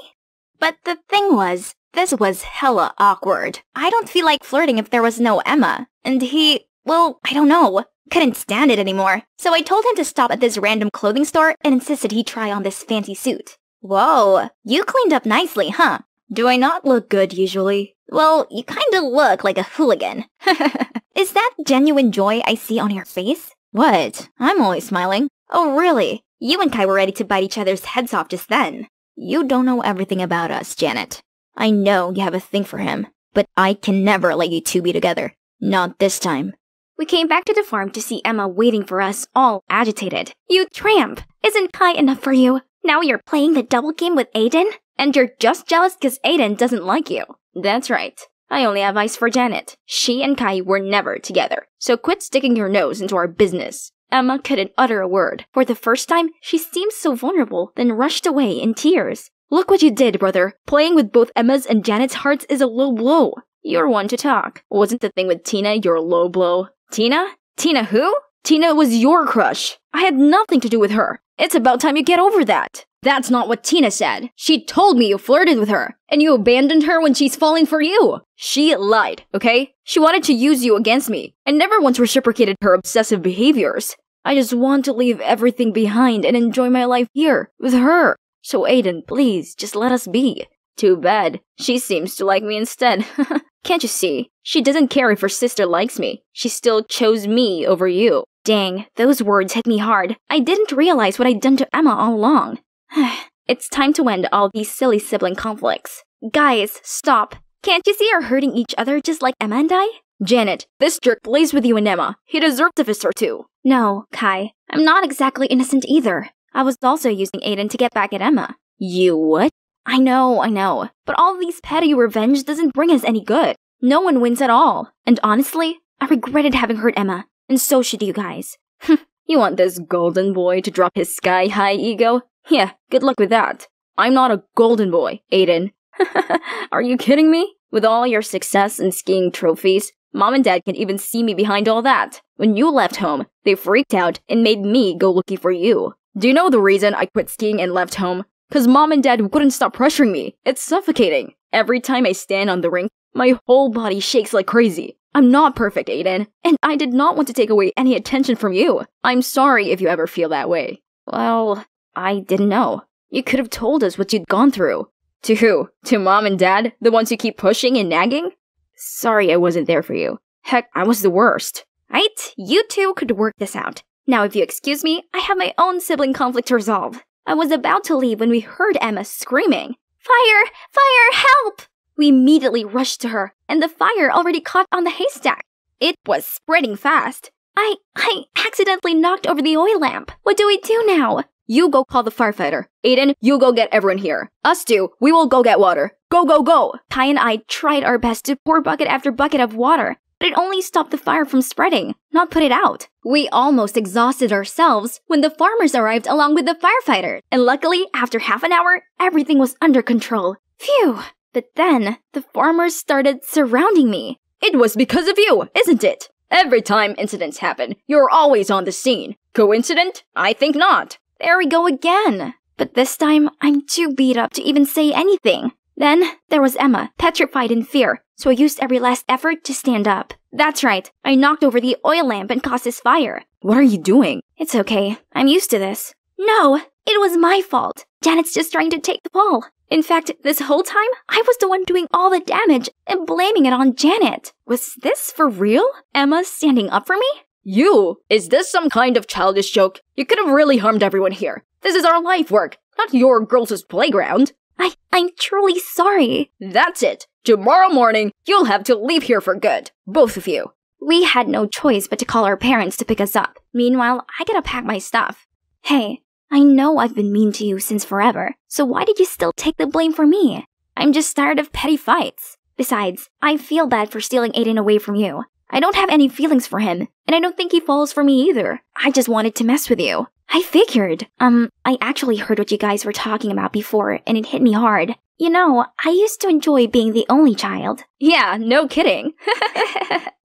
Speaker 14: But the thing was, this was hella awkward. I don't feel like flirting if there was no Emma. And he, well, I don't know, couldn't stand it anymore. So I told him to stop at this random clothing store and insisted he try on this fancy suit. Whoa, you cleaned up nicely, huh?
Speaker 15: Do I not look good usually?
Speaker 14: Well, you kinda look like a hooligan. Is that genuine joy I see on your face?
Speaker 15: What? I'm always smiling.
Speaker 14: Oh, really? You and Kai were ready to bite each other's heads off just then.
Speaker 15: You don't know everything about us, Janet. I know you have a thing for him, but I can never let you two be together. Not this time.
Speaker 14: We came back to the farm to see Emma waiting for us, all agitated. You tramp! Isn't Kai enough for you? Now you're playing the double game with Aiden? And you're just jealous because Aiden doesn't like you.
Speaker 15: That's right. I only have eyes for Janet. She and Kai were never together. So quit sticking your nose into our business.
Speaker 14: Emma couldn't utter a word. For the first time, she seemed so vulnerable, then rushed away in tears.
Speaker 15: Look what you did, brother. Playing with both Emma's and Janet's hearts is a low blow. You're one to talk. Wasn't the thing with Tina your low blow? Tina? Tina who? Tina was your crush. I had nothing to do with her. It's about time you get over that.
Speaker 7: That's not what Tina said. She told me you flirted with her, and you abandoned her when she's falling for you. She lied, okay? She wanted to use you against me, and never once reciprocated her obsessive behaviors. I just want to leave everything behind and enjoy my life here, with her. So Aiden, please, just let us be. Too bad. She seems to like me instead. Can't you see? She doesn't care if her sister likes me. She still chose me over you. Dang, those words hit me hard. I didn't realize what I'd done to Emma all along. it's time to end all these silly sibling conflicts. Guys, stop. Can't you see are hurting each other just like Emma and I? Janet, this jerk plays with you and Emma. He deserves a fist or two.
Speaker 14: No, Kai. I'm not exactly innocent either. I was also using Aiden to get back at Emma.
Speaker 7: You what?
Speaker 14: I know, I know. But all these petty revenge doesn't bring us any good. No one wins at all. And honestly, I regretted having hurt Emma. And so should you guys.
Speaker 7: you want this golden boy to drop his sky high ego? Yeah, good luck with that. I'm not a golden boy, Aiden. Are you kidding me? With all your success and skiing trophies, mom and dad can even see me behind all that. When you left home, they freaked out and made me go looking for you. Do you know the reason I quit skiing and left home? Cause mom and dad wouldn't stop pressuring me. It's suffocating. Every time I stand on the rink, my whole body shakes like crazy. I'm not perfect, Aiden, and I did not want to take away any attention from you. I'm sorry if you ever feel that way.
Speaker 14: Well, I didn't know. You could have told us what you'd gone through.
Speaker 7: To who? To mom and dad? The ones who keep pushing and nagging? Sorry I wasn't there for you. Heck, I was the worst.
Speaker 14: Right? You two could work this out. Now, if you excuse me, I have my own sibling conflict to resolve. I was about to leave when we heard Emma screaming, Fire! Fire! Help! We immediately rushed to her, and the fire already caught on the haystack. It was spreading fast. I, I accidentally knocked over the oil lamp. What do we do now?
Speaker 7: You go call the firefighter. Aiden, you go get everyone here. Us two, we will go get water. Go, go, go!
Speaker 14: Kai and I tried our best to pour bucket after bucket of water, but it only stopped the fire from spreading, not put it out. We almost exhausted ourselves when the farmers arrived along with the firefighters, and luckily, after half an hour, everything was under control. Phew! But then, the farmers started surrounding me.
Speaker 7: It was because of you, isn't it? Every time incidents happen, you're always on the scene. Coincident? I think not.
Speaker 14: There we go again. But this time, I'm too beat up to even say anything. Then, there was Emma, petrified in fear, so I used every last effort to stand up. That's right, I knocked over the oil lamp and caused this fire.
Speaker 7: What are you doing?
Speaker 14: It's okay, I'm used to this. No, it was my fault. Janet's just trying to take the fall. In fact, this whole time, I was the one doing all the damage and blaming it on Janet. Was this for real? Emma standing up for me?
Speaker 7: You? Is this some kind of childish joke? You could have really harmed everyone here. This is our life work, not your girls' playground.
Speaker 14: I, I'm truly sorry.
Speaker 7: That's it. Tomorrow morning, you'll have to leave here for good. Both of you.
Speaker 14: We had no choice but to call our parents to pick us up. Meanwhile, I gotta pack my stuff. Hey, I know I've been mean to you since forever, so why did you still take the blame for me? I'm just tired of petty fights. Besides, I feel bad for stealing Aiden away from you. I don't have any feelings for him, and I don't think he falls for me either. I just wanted to mess with you. I figured. Um, I actually heard what you guys were talking about before, and it hit me hard. You know, I used to enjoy being the only child.
Speaker 7: Yeah, no kidding.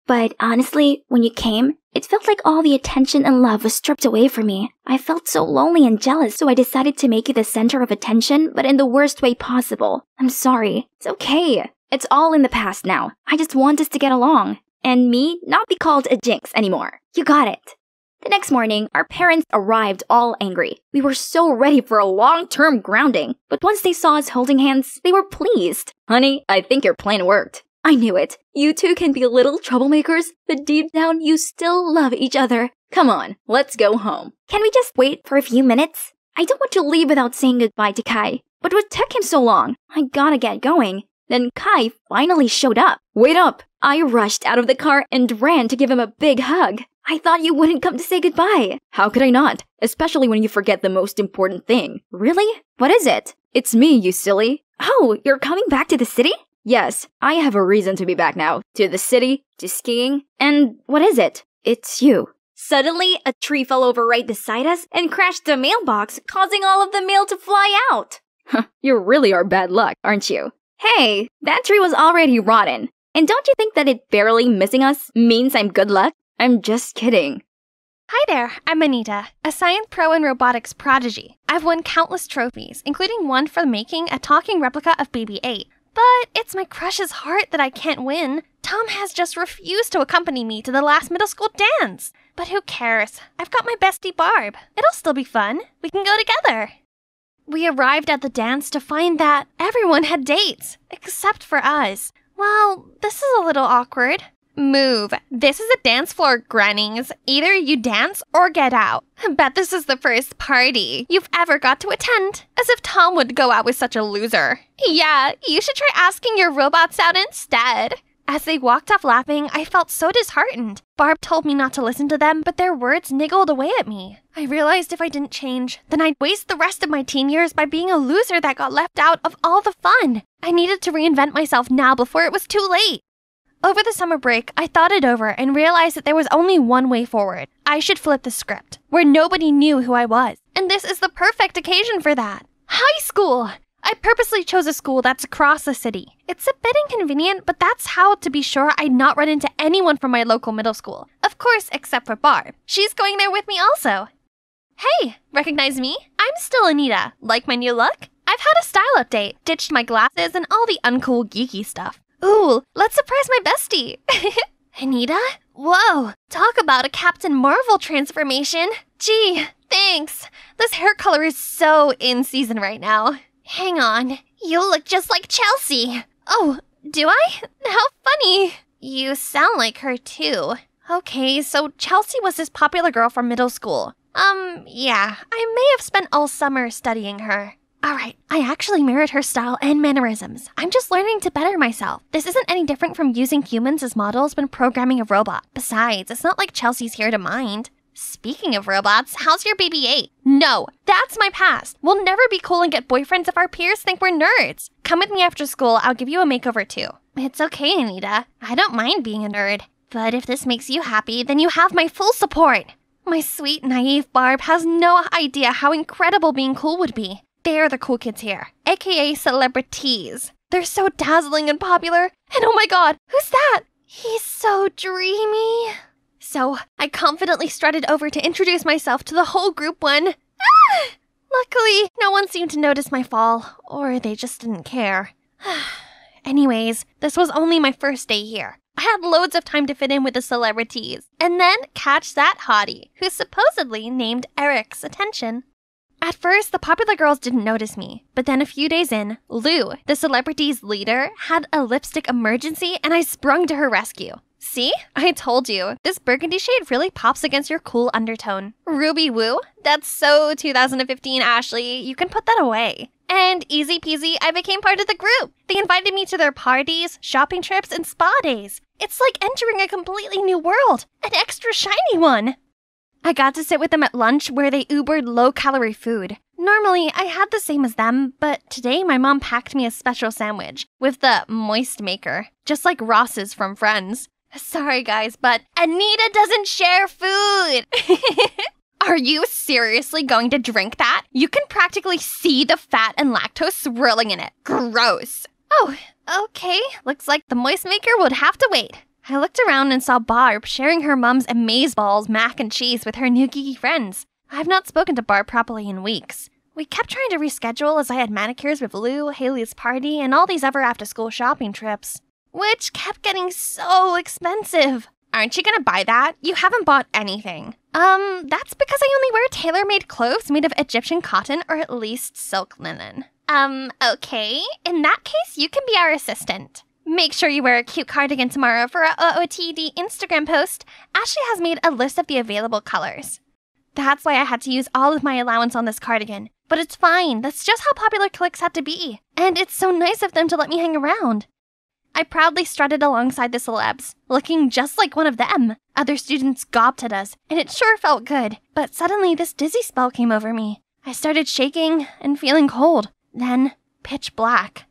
Speaker 14: But honestly, when you came, it felt like all the attention and love was stripped away from me. I felt so lonely and jealous, so I decided to make you the center of attention, but in the worst way possible. I'm sorry. It's okay. It's all in the past now. I just want us to get along. And me not be called a jinx anymore. You got it. The next morning, our parents arrived all angry. We were so ready for a long term grounding, but once they saw us holding hands, they were pleased.
Speaker 7: Honey, I think your plan worked.
Speaker 14: I knew it. You two can be little troublemakers, but deep down you still love each other.
Speaker 7: Come on, let's go home.
Speaker 14: Can we just wait for a few minutes? I don't want to leave without saying goodbye to Kai. But what took him so long? I gotta get going. Then Kai finally showed up.
Speaker 7: Wait up!
Speaker 14: I rushed out of the car and ran to give him a big hug. I thought you wouldn't come to say goodbye.
Speaker 7: How could I not? Especially when you forget the most important thing.
Speaker 14: Really? What is it?
Speaker 7: It's me, you silly.
Speaker 14: Oh, you're coming back to the city?
Speaker 7: Yes, I have a reason to be back now. To the city, to skiing, and
Speaker 14: what is it?
Speaker 7: It's you.
Speaker 14: Suddenly, a tree fell over right beside us and crashed the mailbox, causing all of the mail to fly out.
Speaker 7: you really are bad luck, aren't you?
Speaker 14: Hey, that tree was already rotten. And don't you think that it barely missing us means I'm good luck?
Speaker 7: I'm just kidding.
Speaker 16: Hi there, I'm Anita, a science pro and robotics prodigy. I've won countless trophies, including one for making a talking replica of BB 8. But it's my crush's heart that I can't win. Tom has just refused to accompany me to the last middle school dance. But who cares? I've got my bestie Barb. It'll still be fun. We can go together. We arrived at the dance to find that everyone had dates, except for us. Well, this is a little awkward. Move. This is a dance floor, Grannies. Either you dance or get out. Bet this is the first party you've ever got to attend. As if Tom would go out with such a loser. Yeah, you should try asking your robots out instead. As they walked off laughing, I felt so disheartened. Barb told me not to listen to them, but their words niggled away at me. I realized if I didn't change, then I'd waste the rest of my teen years by being a loser that got left out of all the fun. I needed to reinvent myself now before it was too late. Over the summer break, I thought it over and realized that there was only one way forward. I should flip the script, where nobody knew who I was. And this is the perfect occasion for that. High school! I purposely chose a school that's across the city. It's a bit inconvenient, but that's how to be sure I'd not run into anyone from my local middle school. Of course, except for Barb. She's going there with me also. Hey, recognize me? I'm still Anita. Like my new look? I've had a style update, ditched my glasses and all the uncool geeky stuff. Ooh, let's surprise my bestie. Anita? Whoa, talk about a Captain Marvel transformation. Gee, thanks. This hair color is so in season right now. Hang on, you look just like Chelsea. Oh, do I? How funny. You sound like her too. Okay, so Chelsea was this popular girl from middle school. Um, yeah, I may have spent all summer studying her. Alright, I actually mirrored her style and mannerisms. I'm just learning to better myself. This isn't any different from using humans as models when programming a robot. Besides, it's not like Chelsea's here to mind. Speaking of robots, how's your BB 8? No, that's my past. We'll never be cool and get boyfriends if our peers think we're nerds. Come with me after school, I'll give you a makeover too. It's okay, Anita. I don't mind being a nerd. But if this makes you happy, then you have my full support. My sweet, naive Barb has no idea how incredible being cool would be. They're the cool kids here, aka celebrities. They're so dazzling and popular. And oh my god, who's that? He's so dreamy. So I confidently strutted over to introduce myself to the whole group when. Ah! Luckily, no one seemed to notice my fall, or they just didn't care. Anyways, this was only my first day here. I had loads of time to fit in with the celebrities, and then catch that hottie, who supposedly named Eric's attention. At first, the popular girls didn't notice me, but then a few days in, Lou, the celebrity's leader, had a lipstick emergency and I sprung to her rescue. See? I told you. This burgundy shade really pops against your cool undertone. Ruby Woo? That's so 2015, Ashley. You can put that away. And easy peasy, I became part of the group. They invited me to their parties, shopping trips, and spa days. It's like entering a completely new world, an extra shiny one. I got to sit with them at lunch where they Ubered low calorie food. Normally, I had the same as them, but today my mom packed me a special sandwich with the moist maker, just like Ross's from Friends. Sorry, guys, but Anita doesn't share food. Are you seriously going to drink that? You can practically see the fat and lactose swirling in it. Gross. Oh, okay. Looks like the moist maker would have to wait. I looked around and saw Barb sharing her mum's amazeballs mac and cheese with her new geeky friends. I've not spoken to Barb properly in weeks. We kept trying to reschedule as I had manicures with Lou, Haley's party, and all these other after school shopping trips, which kept getting so expensive. Aren't you gonna buy that? You haven't bought anything. Um, that's because I only wear tailor made clothes made of Egyptian cotton or at least silk linen. Um, okay. In that case, you can be our assistant. Make sure you wear a cute cardigan tomorrow for our OOTD Instagram post. Ashley has made a list of the available colors. That's why I had to use all of my allowance on this cardigan. But it's fine, that's just how popular cliques had to be. And it's so nice of them to let me hang around. I proudly strutted alongside the celebs, looking just like one of them. Other students gawped at us, and it sure felt good. But suddenly, this dizzy spell came over me. I started shaking and feeling cold, then pitch black.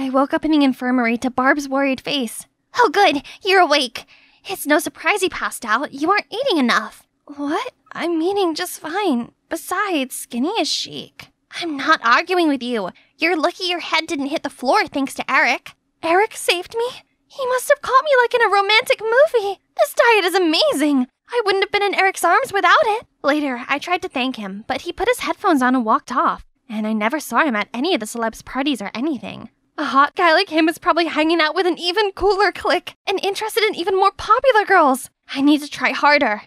Speaker 16: I woke up in the infirmary to Barb's worried face. Oh, good, you're awake. It's no surprise you passed out. You aren't eating enough. What? I'm eating just fine. Besides, skinny is chic. I'm not arguing with you. You're lucky your head didn't hit the floor thanks to Eric. Eric saved me? He must have caught me like in a romantic movie. This diet is amazing. I wouldn't have been in Eric's arms without it. Later, I tried to thank him, but he put his headphones on and walked off. And I never saw him at any of the celebs' parties or anything. A hot guy like him is probably hanging out with an even cooler clique and interested in even more popular girls. I need to try harder.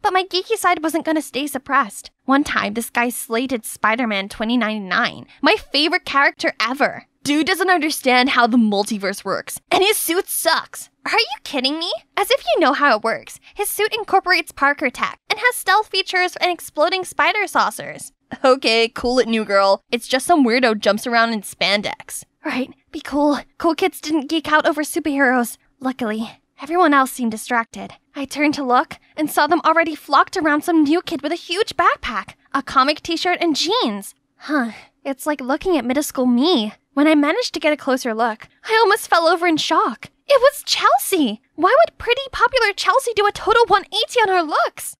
Speaker 16: But my geeky side wasn't gonna stay suppressed. One time, this guy slated Spider Man 2099, my favorite character ever. Dude doesn't understand how the multiverse works, and his suit sucks. Are you kidding me? As if you know how it works. His suit incorporates Parker tech and has stealth features and exploding spider saucers. Okay, cool it, new girl. It's just some weirdo jumps around in spandex. Right, be cool. Cool kids didn't geek out over superheroes. Luckily, everyone else seemed distracted. I turned to look and saw them already flocked around some new kid with a huge backpack, a comic t shirt, and jeans. Huh, it's like looking at middle school me. When I managed to get a closer look, I almost fell over in shock. It was Chelsea! Why would pretty, popular Chelsea do a total 180 on her looks?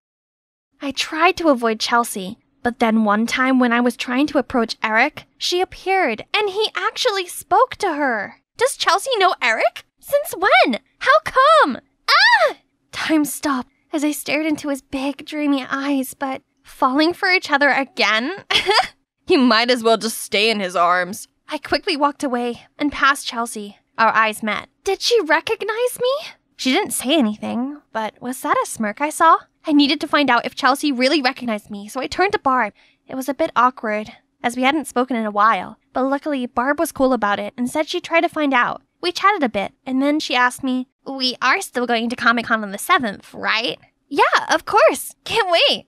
Speaker 16: I tried to avoid Chelsea, but then one time when I was trying to approach Eric, she appeared and he actually spoke to her. Does Chelsea know Eric? Since when? How come? Ah! Time stopped as I stared into his big, dreamy eyes, but falling for each other again? he might as well just stay in his arms. I quickly walked away and passed Chelsea. Our eyes met. Did she recognize me? She didn't say anything, but was that a smirk I saw? I needed to find out if Chelsea really recognized me, so I turned to Barb. It was a bit awkward, as we hadn't spoken in a while, but luckily Barb was cool about it and said she'd try to find out. We chatted a bit, and then she asked me, We are still going to Comic Con on the 7th, right? Yeah, of course. Can't wait.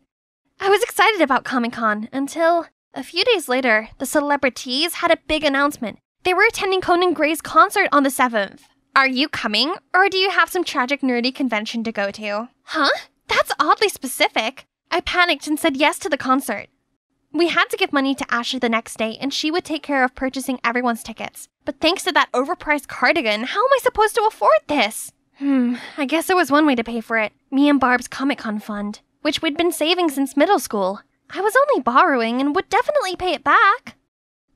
Speaker 16: I was excited about Comic Con until a few days later, the celebrities had a big announcement. They were attending Conan Gray's concert on the 7th. Are you coming, or do you have some tragic nerdy convention to go to? Huh? That's oddly specific. I panicked and said yes to the concert. We had to give money to Ashley the next day, and she would take care of purchasing everyone's tickets. But thanks to that overpriced cardigan, how am I supposed to afford this? Hmm, I guess there was one way to pay for it me and Barb's Comic Con fund, which we'd been saving since middle school. I was only borrowing and would definitely pay it back.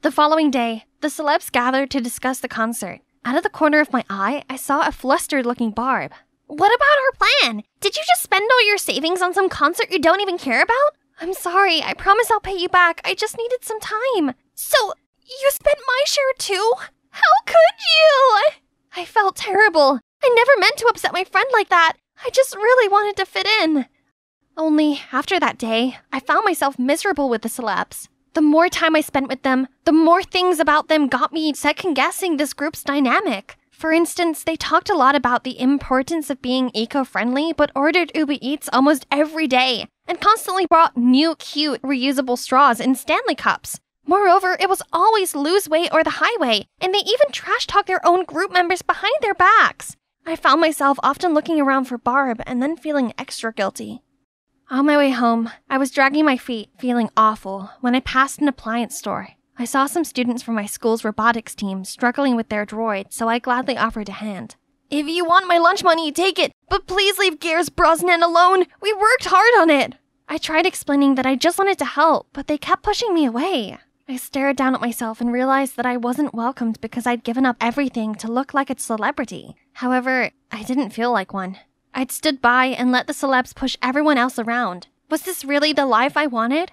Speaker 16: The following day, the celebs gathered to discuss the concert. Out of the corner of my eye, I saw a flustered looking Barb. What about our plan? Did you just spend all your savings on some concert you don't even care about? I'm sorry, I promise I'll pay you back. I just needed some time. So, you spent my share too? How could you? I felt terrible. I never meant to upset my friend like that. I just really wanted to fit in. Only, after that day, I found myself miserable with the celebs. The more time I spent with them, the more things about them got me second guessing this group's dynamic. For instance, they talked a lot about the importance of being eco friendly, but ordered Uber Eats almost every day, and constantly brought new, cute, reusable straws in Stanley cups. Moreover, it was always lose weight or the highway, and they even trash talk their own group members behind their backs. I found myself often looking around for Barb and then feeling extra guilty. On my way home, I was dragging my feet, feeling awful, when I passed an appliance store. I saw some students from my school's robotics team struggling with their droid, so I gladly offered a hand. If you want my lunch money, take it, but please leave Gears Brosnan alone. We worked hard on it. I tried explaining that I just wanted to help, but they kept pushing me away. I stared down at myself and realized that I wasn't welcomed because I'd given up everything to look like a celebrity. However, I didn't feel like one. I'd stood by and let the celebs push everyone else around. Was this really the life I wanted?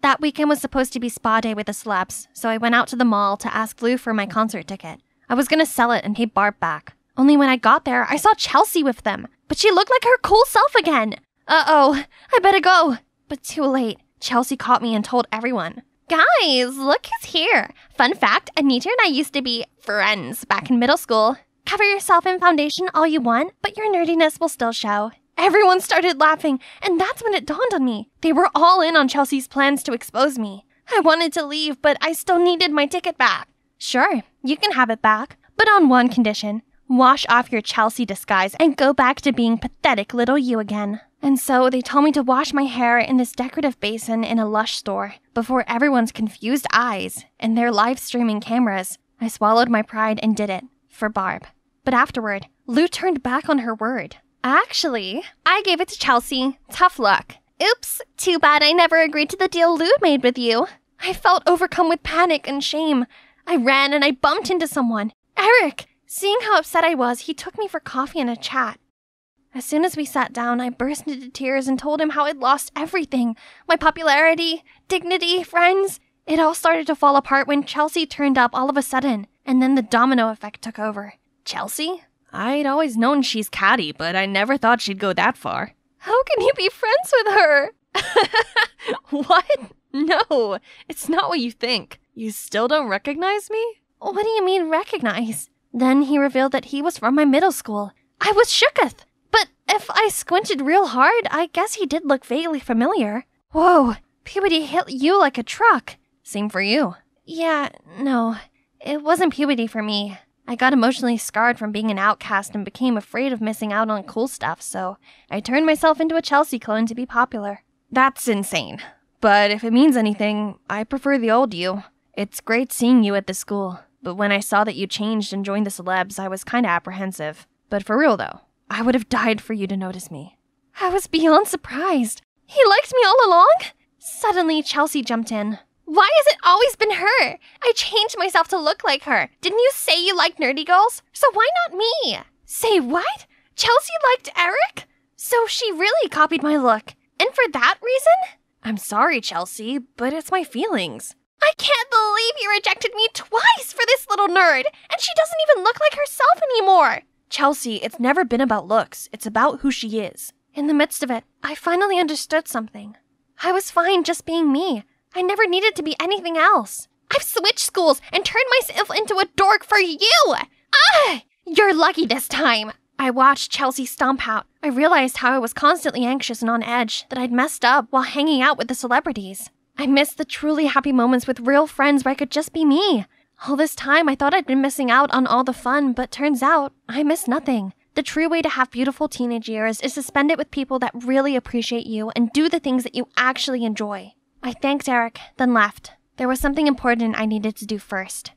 Speaker 16: That weekend was supposed to be spa day with the celebs, so I went out to the mall to ask Lou for my concert ticket. I was gonna sell it and pay Barb back. Only when I got there, I saw Chelsea with them, but she looked like her cool self again. Uh oh, I better go. But too late. Chelsea caught me and told everyone. Guys, look who's here. Fun fact Anita and I used to be friends back in middle school. Cover yourself in foundation all you want, but your nerdiness will still show. Everyone started laughing, and that's when it dawned on me. They were all in on Chelsea's plans to expose me. I wanted to leave, but I still needed my ticket back. Sure, you can have it back, but on one condition. Wash off your Chelsea disguise and go back to being pathetic little you again. And so they told me to wash my hair in this decorative basin in a lush store before everyone's confused eyes and their live streaming cameras. I swallowed my pride and did it for Barb. But afterward, Lou turned back on her word. Actually, I gave it to Chelsea. Tough luck. Oops, too bad I never agreed to the deal Lou made with you. I felt overcome with panic and shame. I ran and I bumped into someone. Eric! Seeing how upset I was, he took me for coffee and a chat. As soon as we sat down, I burst into tears and told him how I'd lost everything my popularity, dignity, friends. It all started to fall apart when Chelsea turned up all of a sudden, and then the domino effect took over. Chelsea? I'd always known she's catty, but I never thought she'd go that far. How can you be friends with her? what? No, it's not what you think. You still don't recognize me? What do you mean, recognize? Then he revealed that he was from my middle school. I was shooketh. But if I squinted real hard, I guess he did look vaguely familiar. Whoa, puberty hit you like a truck. Same for you. Yeah, no, it wasn't puberty for me. I got emotionally scarred from being an outcast and became afraid of missing out on cool stuff, so I turned myself into a Chelsea clone to be popular. That's insane. But if it means anything, I prefer the old you. It's great seeing you at the school, but when I saw that you changed and joined the celebs, I was kinda apprehensive. But for real though, I would have died for you to notice me. I was beyond surprised. He liked me all along? Suddenly, Chelsea jumped in. Why has it always been her? I changed myself to look like her. Didn't you say you liked nerdy girls? So why not me? Say what? Chelsea liked Eric? So she really copied my look. And for that reason? I'm sorry, Chelsea, but it's my feelings. I can't believe you rejected me twice for this little nerd, and she doesn't even look like herself anymore. Chelsea, it's never been about looks, it's about who she is. In the midst of it, I finally understood something. I was fine just being me. I never needed to be anything else. I've switched schools and turned myself into a dork for you! Ah! You're lucky this time. I watched Chelsea stomp out. I realized how I was constantly anxious and on edge, that I'd messed up while hanging out with the celebrities. I missed the truly happy moments with real friends where I could just be me. All this time, I thought I'd been missing out on all the fun, but turns out I missed nothing. The true way to have beautiful teenage years is to spend it with people that really appreciate you and do the things that you actually enjoy. I thanked Eric, then left. There was something important I needed to do first.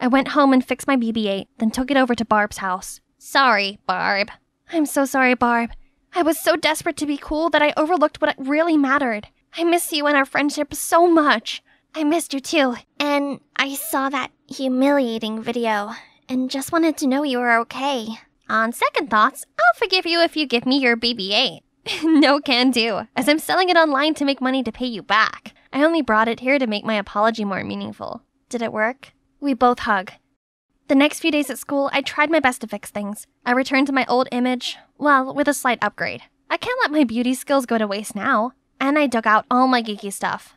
Speaker 16: I went home and fixed my BB 8, then took it over to Barb's house. Sorry, Barb. I'm so sorry, Barb. I was so desperate to be cool that I overlooked what really mattered. I miss you and our friendship so much. I missed you too.
Speaker 17: And I saw that humiliating video and just wanted to know you were okay.
Speaker 16: On second thoughts, I'll forgive you if you give me your BB 8. no can do, as I'm selling it online to make money to pay you back. I only brought it here to make my apology more meaningful. Did it work? We both hug. The next few days at school, I tried my best to fix things. I returned to my old image, well, with a slight upgrade. I can't let my beauty skills go to waste now. And I dug out all my geeky stuff.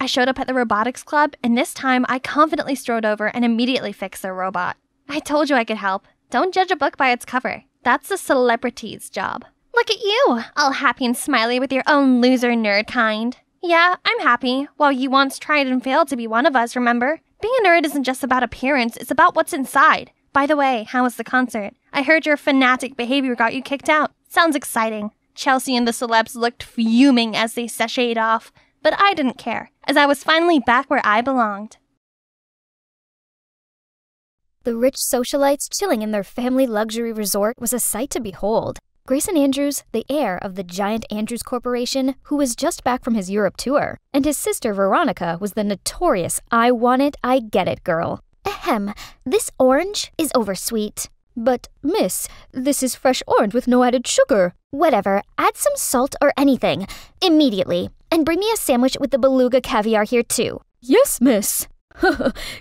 Speaker 16: I showed up at the robotics club, and this time I confidently strode over and immediately fixed their robot. I told you I could help. Don't judge a book by its cover. That's a celebrity's job. Look at you, all happy and smiley with your own loser nerd kind. Yeah, I'm happy. While you once tried and failed to be one of us, remember? Being a nerd isn't just about appearance, it's about what's inside. By the way, how was the concert? I heard your fanatic behavior got you kicked out. Sounds exciting. Chelsea and the celebs looked fuming as they sashayed off, but I didn't care, as I was finally back where I belonged.
Speaker 7: The rich socialites chilling in their family luxury resort was a sight to behold. Grayson Andrews, the heir of the giant Andrews Corporation, who was just back from his Europe tour, and his sister Veronica was the notorious I want it, I get it girl.
Speaker 17: Ahem, this orange is oversweet.
Speaker 8: But, miss, this is fresh orange with no added sugar.
Speaker 17: Whatever, add some salt or anything. Immediately. And bring me a sandwich with the beluga caviar here, too.
Speaker 8: Yes, miss.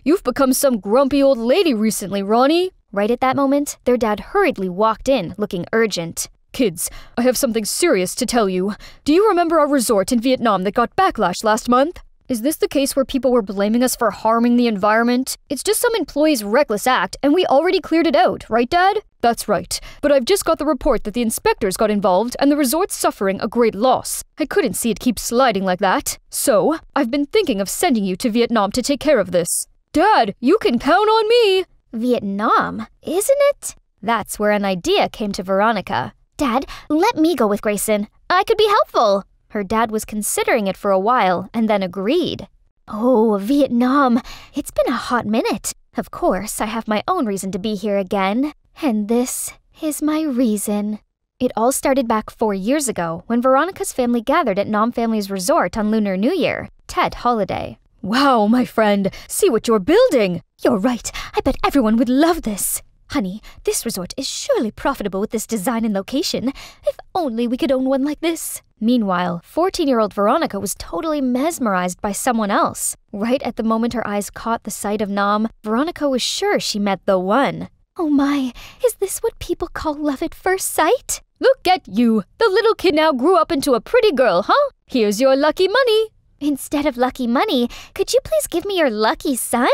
Speaker 8: You've become some grumpy old lady recently, Ronnie.
Speaker 7: Right at that moment, their dad hurriedly walked in, looking urgent.
Speaker 8: Kids, I have something serious to tell you. Do you remember our resort in Vietnam that got backlash last month? Is this the case where people were blaming us for harming the environment? It's just some employee's reckless act, and we already cleared it out, right, Dad? That's right. But I've just got the report that the inspectors got involved and the resort's suffering a great loss. I couldn't see it keep sliding like that. So, I've been thinking of sending you to Vietnam to take care of this. Dad, you can count on me!
Speaker 17: Vietnam, isn't it?
Speaker 7: That's where an idea came to Veronica.
Speaker 17: Dad, let me go with Grayson. I could be helpful.
Speaker 7: Her dad was considering it for a while and then agreed.
Speaker 17: Oh, Vietnam. It's been a hot minute. Of course, I have my own reason to be here again. And this is my reason.
Speaker 7: It all started back four years ago when Veronica's family gathered at Nam Family's resort on Lunar New Year, Tet Holiday.
Speaker 8: Wow, my friend, see what you're building!
Speaker 17: You're right. I bet everyone would love this.
Speaker 13: Honey, this resort is surely profitable with this design and location. If only we could own one like this. Meanwhile, 14 year old Veronica was totally mesmerized by someone else. Right at the moment her eyes caught the sight of Nam, Veronica was sure she met the one. Oh my, is this what people call love at first sight?
Speaker 8: Look at you! The little kid now grew up into a pretty girl, huh? Here's your lucky money.
Speaker 13: Instead of lucky money, could you please give me your lucky son?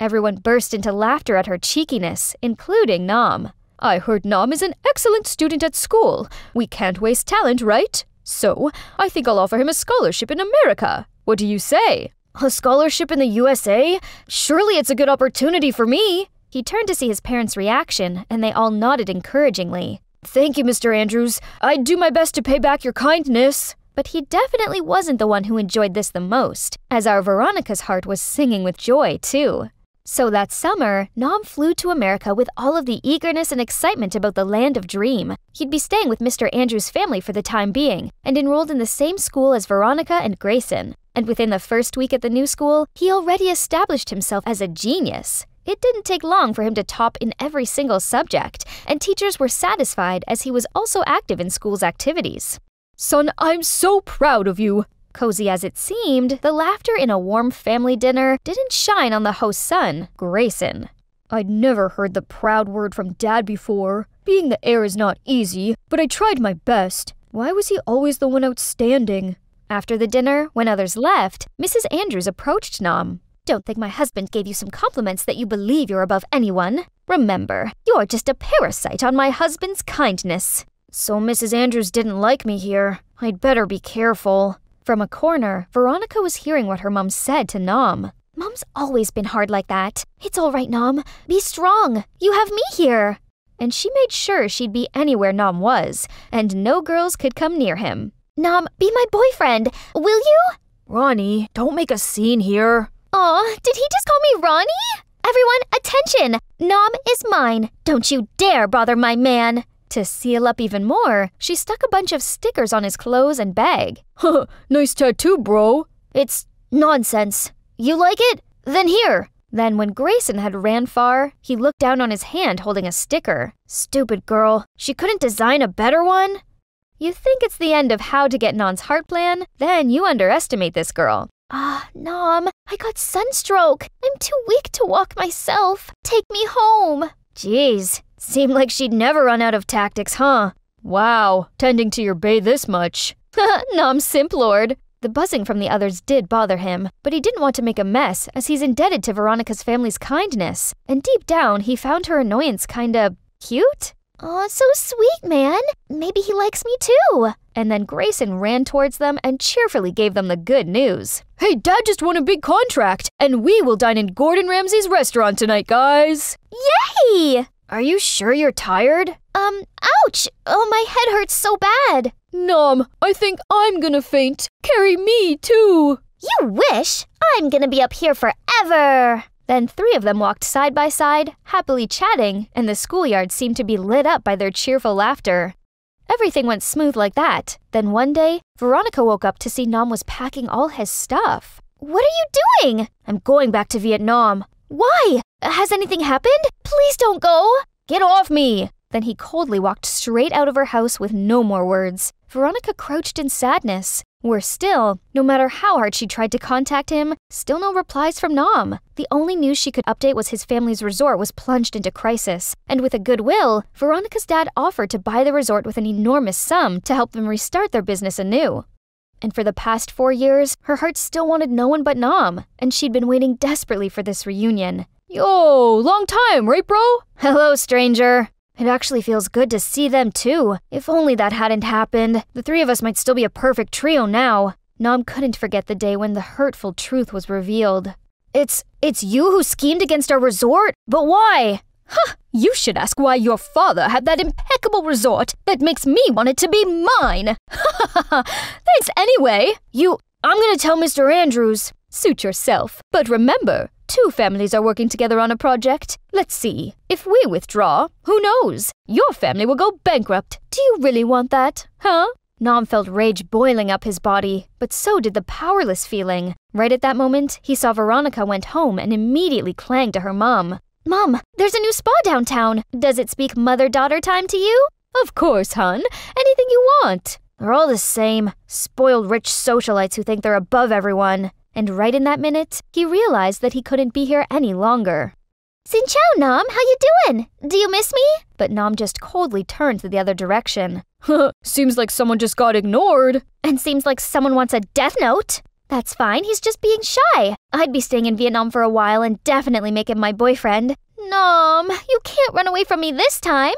Speaker 8: Everyone burst into laughter at her cheekiness, including Nam. I heard Nam is an excellent student at school. We can't waste talent, right? So, I think I'll offer him a scholarship in America. What do you say?
Speaker 13: A scholarship in the USA? Surely it's a good opportunity for me.
Speaker 7: He turned to see his parents' reaction, and they all nodded encouragingly.
Speaker 8: Thank you, Mr. Andrews. I'd do my best to pay back your kindness.
Speaker 7: But he definitely wasn't the one who enjoyed this the most, as our Veronica's heart was singing with joy, too. So that summer, Nam flew to America with all of the eagerness and excitement about the land of dream. He'd be staying with Mr. Andrews' family for the time being, and enrolled in the same school as Veronica and Grayson. And within the first week at the new school, he already established himself as a genius. It didn't take long for him to top in every single subject, and teachers were satisfied as he was also active in school's activities.
Speaker 8: Son, I'm so proud of you.
Speaker 7: Cozy as it seemed, the laughter in a warm family dinner didn't shine on the host's son, Grayson.
Speaker 8: I'd never heard the proud word from Dad before. Being the heir is not easy, but I tried my best. Why was he always the one outstanding?
Speaker 7: After the dinner, when others left, Mrs. Andrews approached Nam. Don't think my husband gave you some compliments that you believe you're above anyone. Remember, you're just a parasite on my husband's kindness.
Speaker 13: So Mrs. Andrews didn't like me here. I'd better be careful.
Speaker 7: From a corner, Veronica was hearing what her mom said to Nam.
Speaker 17: Mom's always been hard like that. It's all right, Nam. Be strong. You have me here.
Speaker 7: And she made sure she'd be anywhere Nam was, and no girls could come near him.
Speaker 17: Nam, be my boyfriend. Will you?
Speaker 8: Ronnie, don't make a scene here.
Speaker 17: Aw, did he just call me Ronnie? Everyone, attention! Nam is mine. Don't you dare bother my man.
Speaker 7: To seal up even more, she stuck a bunch of stickers on his clothes and bag.
Speaker 8: nice tattoo, bro.
Speaker 13: It's nonsense. You like it? Then here.
Speaker 7: Then, when Grayson had ran far, he looked down on his hand holding a sticker.
Speaker 13: Stupid girl. She couldn't design a better one?
Speaker 7: You think it's the end of how to get Nam's heart plan? Then you underestimate this girl.
Speaker 17: Ah, Nam, I got sunstroke. I'm too weak to walk myself. Take me home.
Speaker 13: Jeez, Seemed like she'd never run out of tactics, huh?
Speaker 8: Wow, tending to your bay this much.
Speaker 7: Nam Simplord. The buzzing from the others did bother him, but he didn't want to make a mess as he's indebted to Veronica's family's kindness. And deep down, he found her annoyance kinda cute?
Speaker 17: Aw, so sweet, man. Maybe he likes me too.
Speaker 7: And then Grayson ran towards them and cheerfully gave them the good news.
Speaker 8: Hey, Dad just won a big contract, and we will dine in Gordon Ramsay's restaurant tonight, guys.
Speaker 17: Yay!
Speaker 13: Are you sure you're tired?
Speaker 17: Um, ouch! Oh, my head hurts so bad.
Speaker 8: Nam, I think I'm gonna faint. Carry me, too.
Speaker 17: You wish! I'm gonna be up here forever.
Speaker 7: Then three of them walked side by side, happily chatting, and the schoolyard seemed to be lit up by their cheerful laughter. Everything went smooth like that. Then one day, Veronica woke up to see Nam was packing all his stuff.
Speaker 17: What are you doing?
Speaker 13: I'm going back to Vietnam.
Speaker 17: Why? Has anything happened? Please don't go.
Speaker 13: Get off me.
Speaker 7: Then he coldly walked straight out of her house with no more words. Veronica crouched in sadness. Worse still, no matter how hard she tried to contact him, still no replies from Nam. The only news she could update was his family's resort was plunged into crisis. And with a goodwill, Veronica's dad offered to buy the resort with an enormous sum to help them restart their business anew. And for the past four years, her heart still wanted no one but Nam, and she'd been waiting desperately for this reunion.
Speaker 8: Yo, long time, right, bro?
Speaker 13: Hello, stranger. It actually feels good to see them too. If only that hadn't happened, the three of us might still be a perfect trio now.
Speaker 7: Nam couldn't forget the day when the hurtful truth was revealed.
Speaker 13: It's it's you who schemed against our resort? But why?
Speaker 8: Huh, you should ask why your father had that impeccable resort that makes me want it to be mine. Thanks anyway.
Speaker 13: You I'm gonna tell Mr. Andrews.
Speaker 8: Suit yourself. But remember, two families are working together on a project. Let's see. If we withdraw, who knows? Your family will go bankrupt. Do you really want that? Huh?
Speaker 7: Nam felt rage boiling up his body, but so did the powerless feeling. Right at that moment, he saw Veronica went home and immediately clanged to her mom. Mom, there's a new spa downtown. Does it speak mother daughter time to you?
Speaker 18: Of course, hun. Anything you want.
Speaker 7: They're all the same. Spoiled rich socialites who think they're above everyone. And right in that minute, he realized that he couldn't be here any longer.
Speaker 19: Xin chào, Nam. How you doing? Do you miss me?
Speaker 7: But Nam just coldly turned to the other direction.
Speaker 18: seems like someone just got ignored.
Speaker 7: And seems like someone wants a death note. That's fine, he's just being shy. I'd be staying in Vietnam for a while and definitely make him my boyfriend.
Speaker 19: Nam, you can't run away from me this time.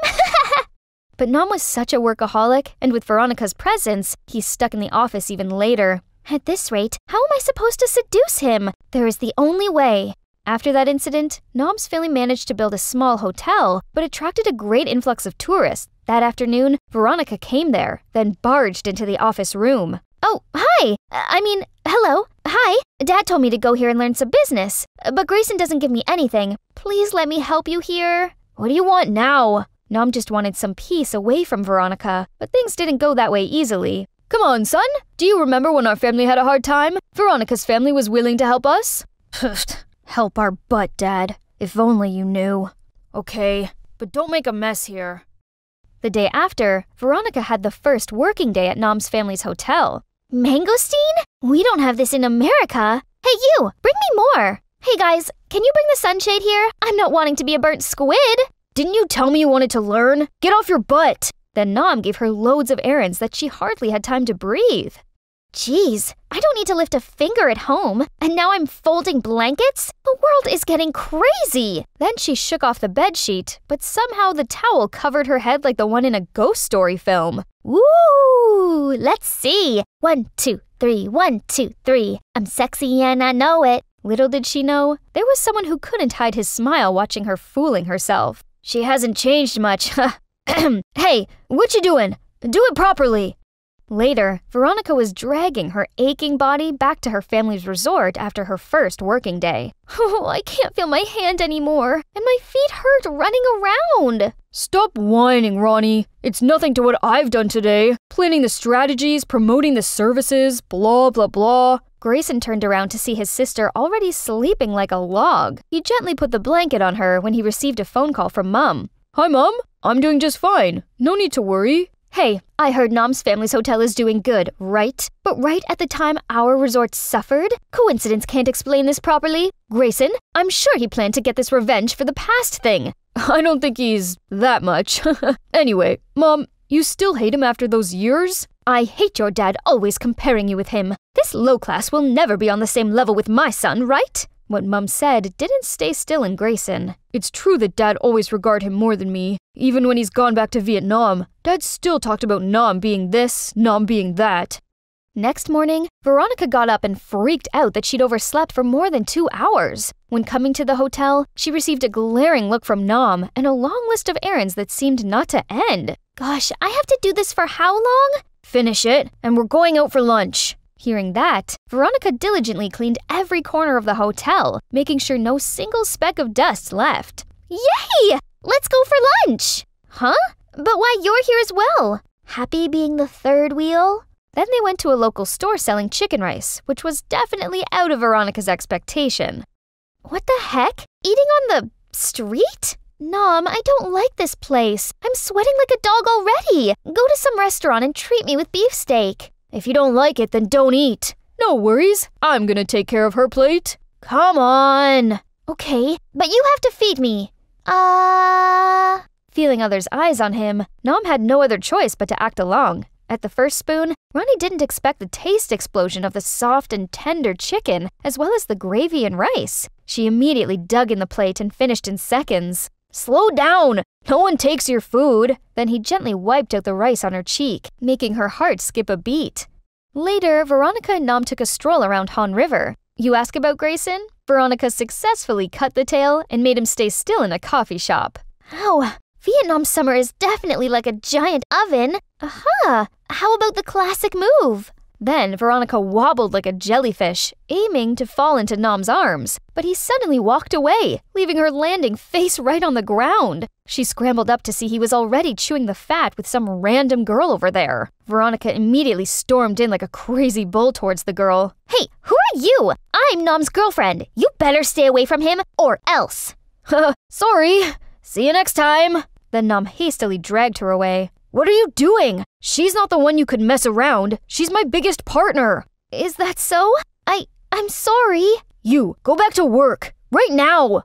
Speaker 7: but Nam was such a workaholic, and with Veronica's presence, he's stuck in the office even later. At this rate, how am I supposed to seduce him? There is the only way. After that incident, Nam's family managed to build a small hotel, but attracted a great influx of tourists. That afternoon, Veronica came there, then barged into the office room.
Speaker 19: Oh, hi! I mean, hello. Hi. Dad told me to go here and learn some business, but Grayson doesn't give me anything. Please let me help you here.
Speaker 7: What do you want now? Nam just wanted some peace away from Veronica, but things didn't go that way easily.
Speaker 18: Come on, son. Do you remember when our family had a hard time? Veronica's family was willing to help us.
Speaker 7: Help our butt, Dad. If only you knew.
Speaker 18: Okay, but don't make a mess here.
Speaker 7: The day after, Veronica had the first working day at Nam's family's hotel.
Speaker 19: Mangosteen? We don't have this in America. Hey, you, bring me more. Hey, guys, can you bring the sunshade here? I'm not wanting to be a burnt squid.
Speaker 18: Didn't you tell me you wanted to learn? Get off your butt.
Speaker 7: Then Nam gave her loads of errands that she hardly had time to breathe.
Speaker 19: Geez, I don't need to lift a finger at home, and now I'm folding blankets? The world is getting crazy!
Speaker 7: Then she shook off the bed sheet, but somehow the towel covered her head like the one in a ghost story film.
Speaker 19: Woo! Let's see. One, two, three, one, two, three. I'm sexy and I know it.
Speaker 7: Little did she know, there was someone who couldn't hide his smile watching her fooling herself.
Speaker 18: She hasn't changed much. hey, what you doing? Do it properly.
Speaker 7: Later, Veronica was dragging her aching body back to her family's resort after her first working day.
Speaker 19: Oh, I can't feel my hand anymore, and my feet hurt running around.
Speaker 18: Stop whining, Ronnie. It's nothing to what I've done today. Planning the strategies, promoting the services, blah, blah, blah.
Speaker 7: Grayson turned around to see his sister already sleeping like a log. He gently put the blanket on her when he received a phone call from Mum.
Speaker 18: Hi, Mom. I'm doing just fine. No need to worry.
Speaker 7: Hey, I heard Nam's family's hotel is doing good, right? But right at the time our resort suffered? Coincidence can't explain this properly. Grayson, I'm sure he planned to get this revenge for the past thing.
Speaker 18: I don't think he's that much. anyway, Mom, you still hate him after those years?
Speaker 7: I hate your dad always comparing you with him. This low class will never be on the same level with my son, right? What Mum said didn't stay still in Grayson.
Speaker 18: It's true that Dad always regarded him more than me. Even when he's gone back to Vietnam, Dad still talked about Nam being this, Nam being that.
Speaker 7: Next morning, Veronica got up and freaked out that she'd overslept for more than two hours. When coming to the hotel, she received a glaring look from Nam and a long list of errands that seemed not to end.
Speaker 19: Gosh, I have to do this for how long?
Speaker 18: Finish it, and we're going out for lunch.
Speaker 7: Hearing that, Veronica diligently cleaned every corner of the hotel, making sure no single speck of dust left.
Speaker 19: Yay! Let's go for lunch! Huh? But why you're here as well? Happy being the third wheel?
Speaker 7: Then they went to a local store selling chicken rice, which was definitely out of Veronica's expectation.
Speaker 19: What the heck? Eating on the street? Nam, I don't like this place. I'm sweating like a dog already. Go to some restaurant and treat me with beefsteak.
Speaker 18: If you don't like it, then don't eat. No worries. I'm gonna take care of her plate.
Speaker 19: Come on. Okay, but you have to feed me. Uh.
Speaker 7: Feeling others' eyes on him, Nam had no other choice but to act along. At the first spoon, Ronnie didn't expect the taste explosion of the soft and tender chicken, as well as the gravy and rice. She immediately dug in the plate and finished in seconds.
Speaker 18: Slow down! No one takes your food.
Speaker 7: Then he gently wiped out the rice on her cheek, making her heart skip a beat. Later, Veronica and Nam took a stroll around Han River. You ask about Grayson? Veronica successfully cut the tail and made him stay still in a coffee shop.
Speaker 19: Oh, Vietnam summer is definitely like a giant oven. Aha! How about the classic move?
Speaker 7: Then Veronica wobbled like a jellyfish, aiming to fall into Nam's arms, but he suddenly walked away, leaving her landing face right on the ground. She scrambled up to see he was already chewing the fat with some random girl over there. Veronica immediately stormed in like a crazy bull towards the girl.
Speaker 19: Hey, who are you? I'm Nam's girlfriend. You better stay away from him, or else.
Speaker 7: Sorry. See you next time. Then Nam hastily dragged her away. What are you doing? She's not the one you could mess around. She's my biggest partner.
Speaker 17: Is that so? I. I'm sorry.
Speaker 7: You, go back to work. Right now.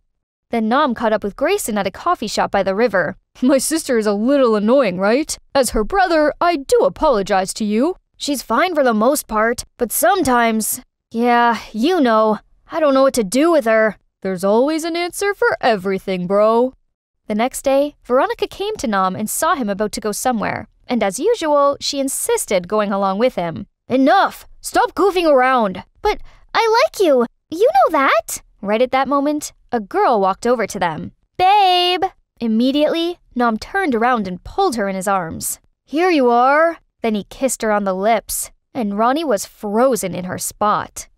Speaker 7: Then Nam caught up with Grayson at a coffee shop by the river. My sister is a little annoying, right? As her brother, I do apologize to you. She's fine for the most part, but sometimes. Yeah, you know. I don't know what to do with her. There's always an answer for everything, bro. The next day, Veronica came to Nam and saw him about to go somewhere, and as usual, she insisted going along with him. Enough! Stop goofing around!
Speaker 17: But I like you! You know that!
Speaker 7: Right at that moment, a girl walked over to them. Babe! Immediately, Nam turned around and pulled her in his arms. Here you are! Then he kissed her on the lips, and Ronnie was frozen in her spot.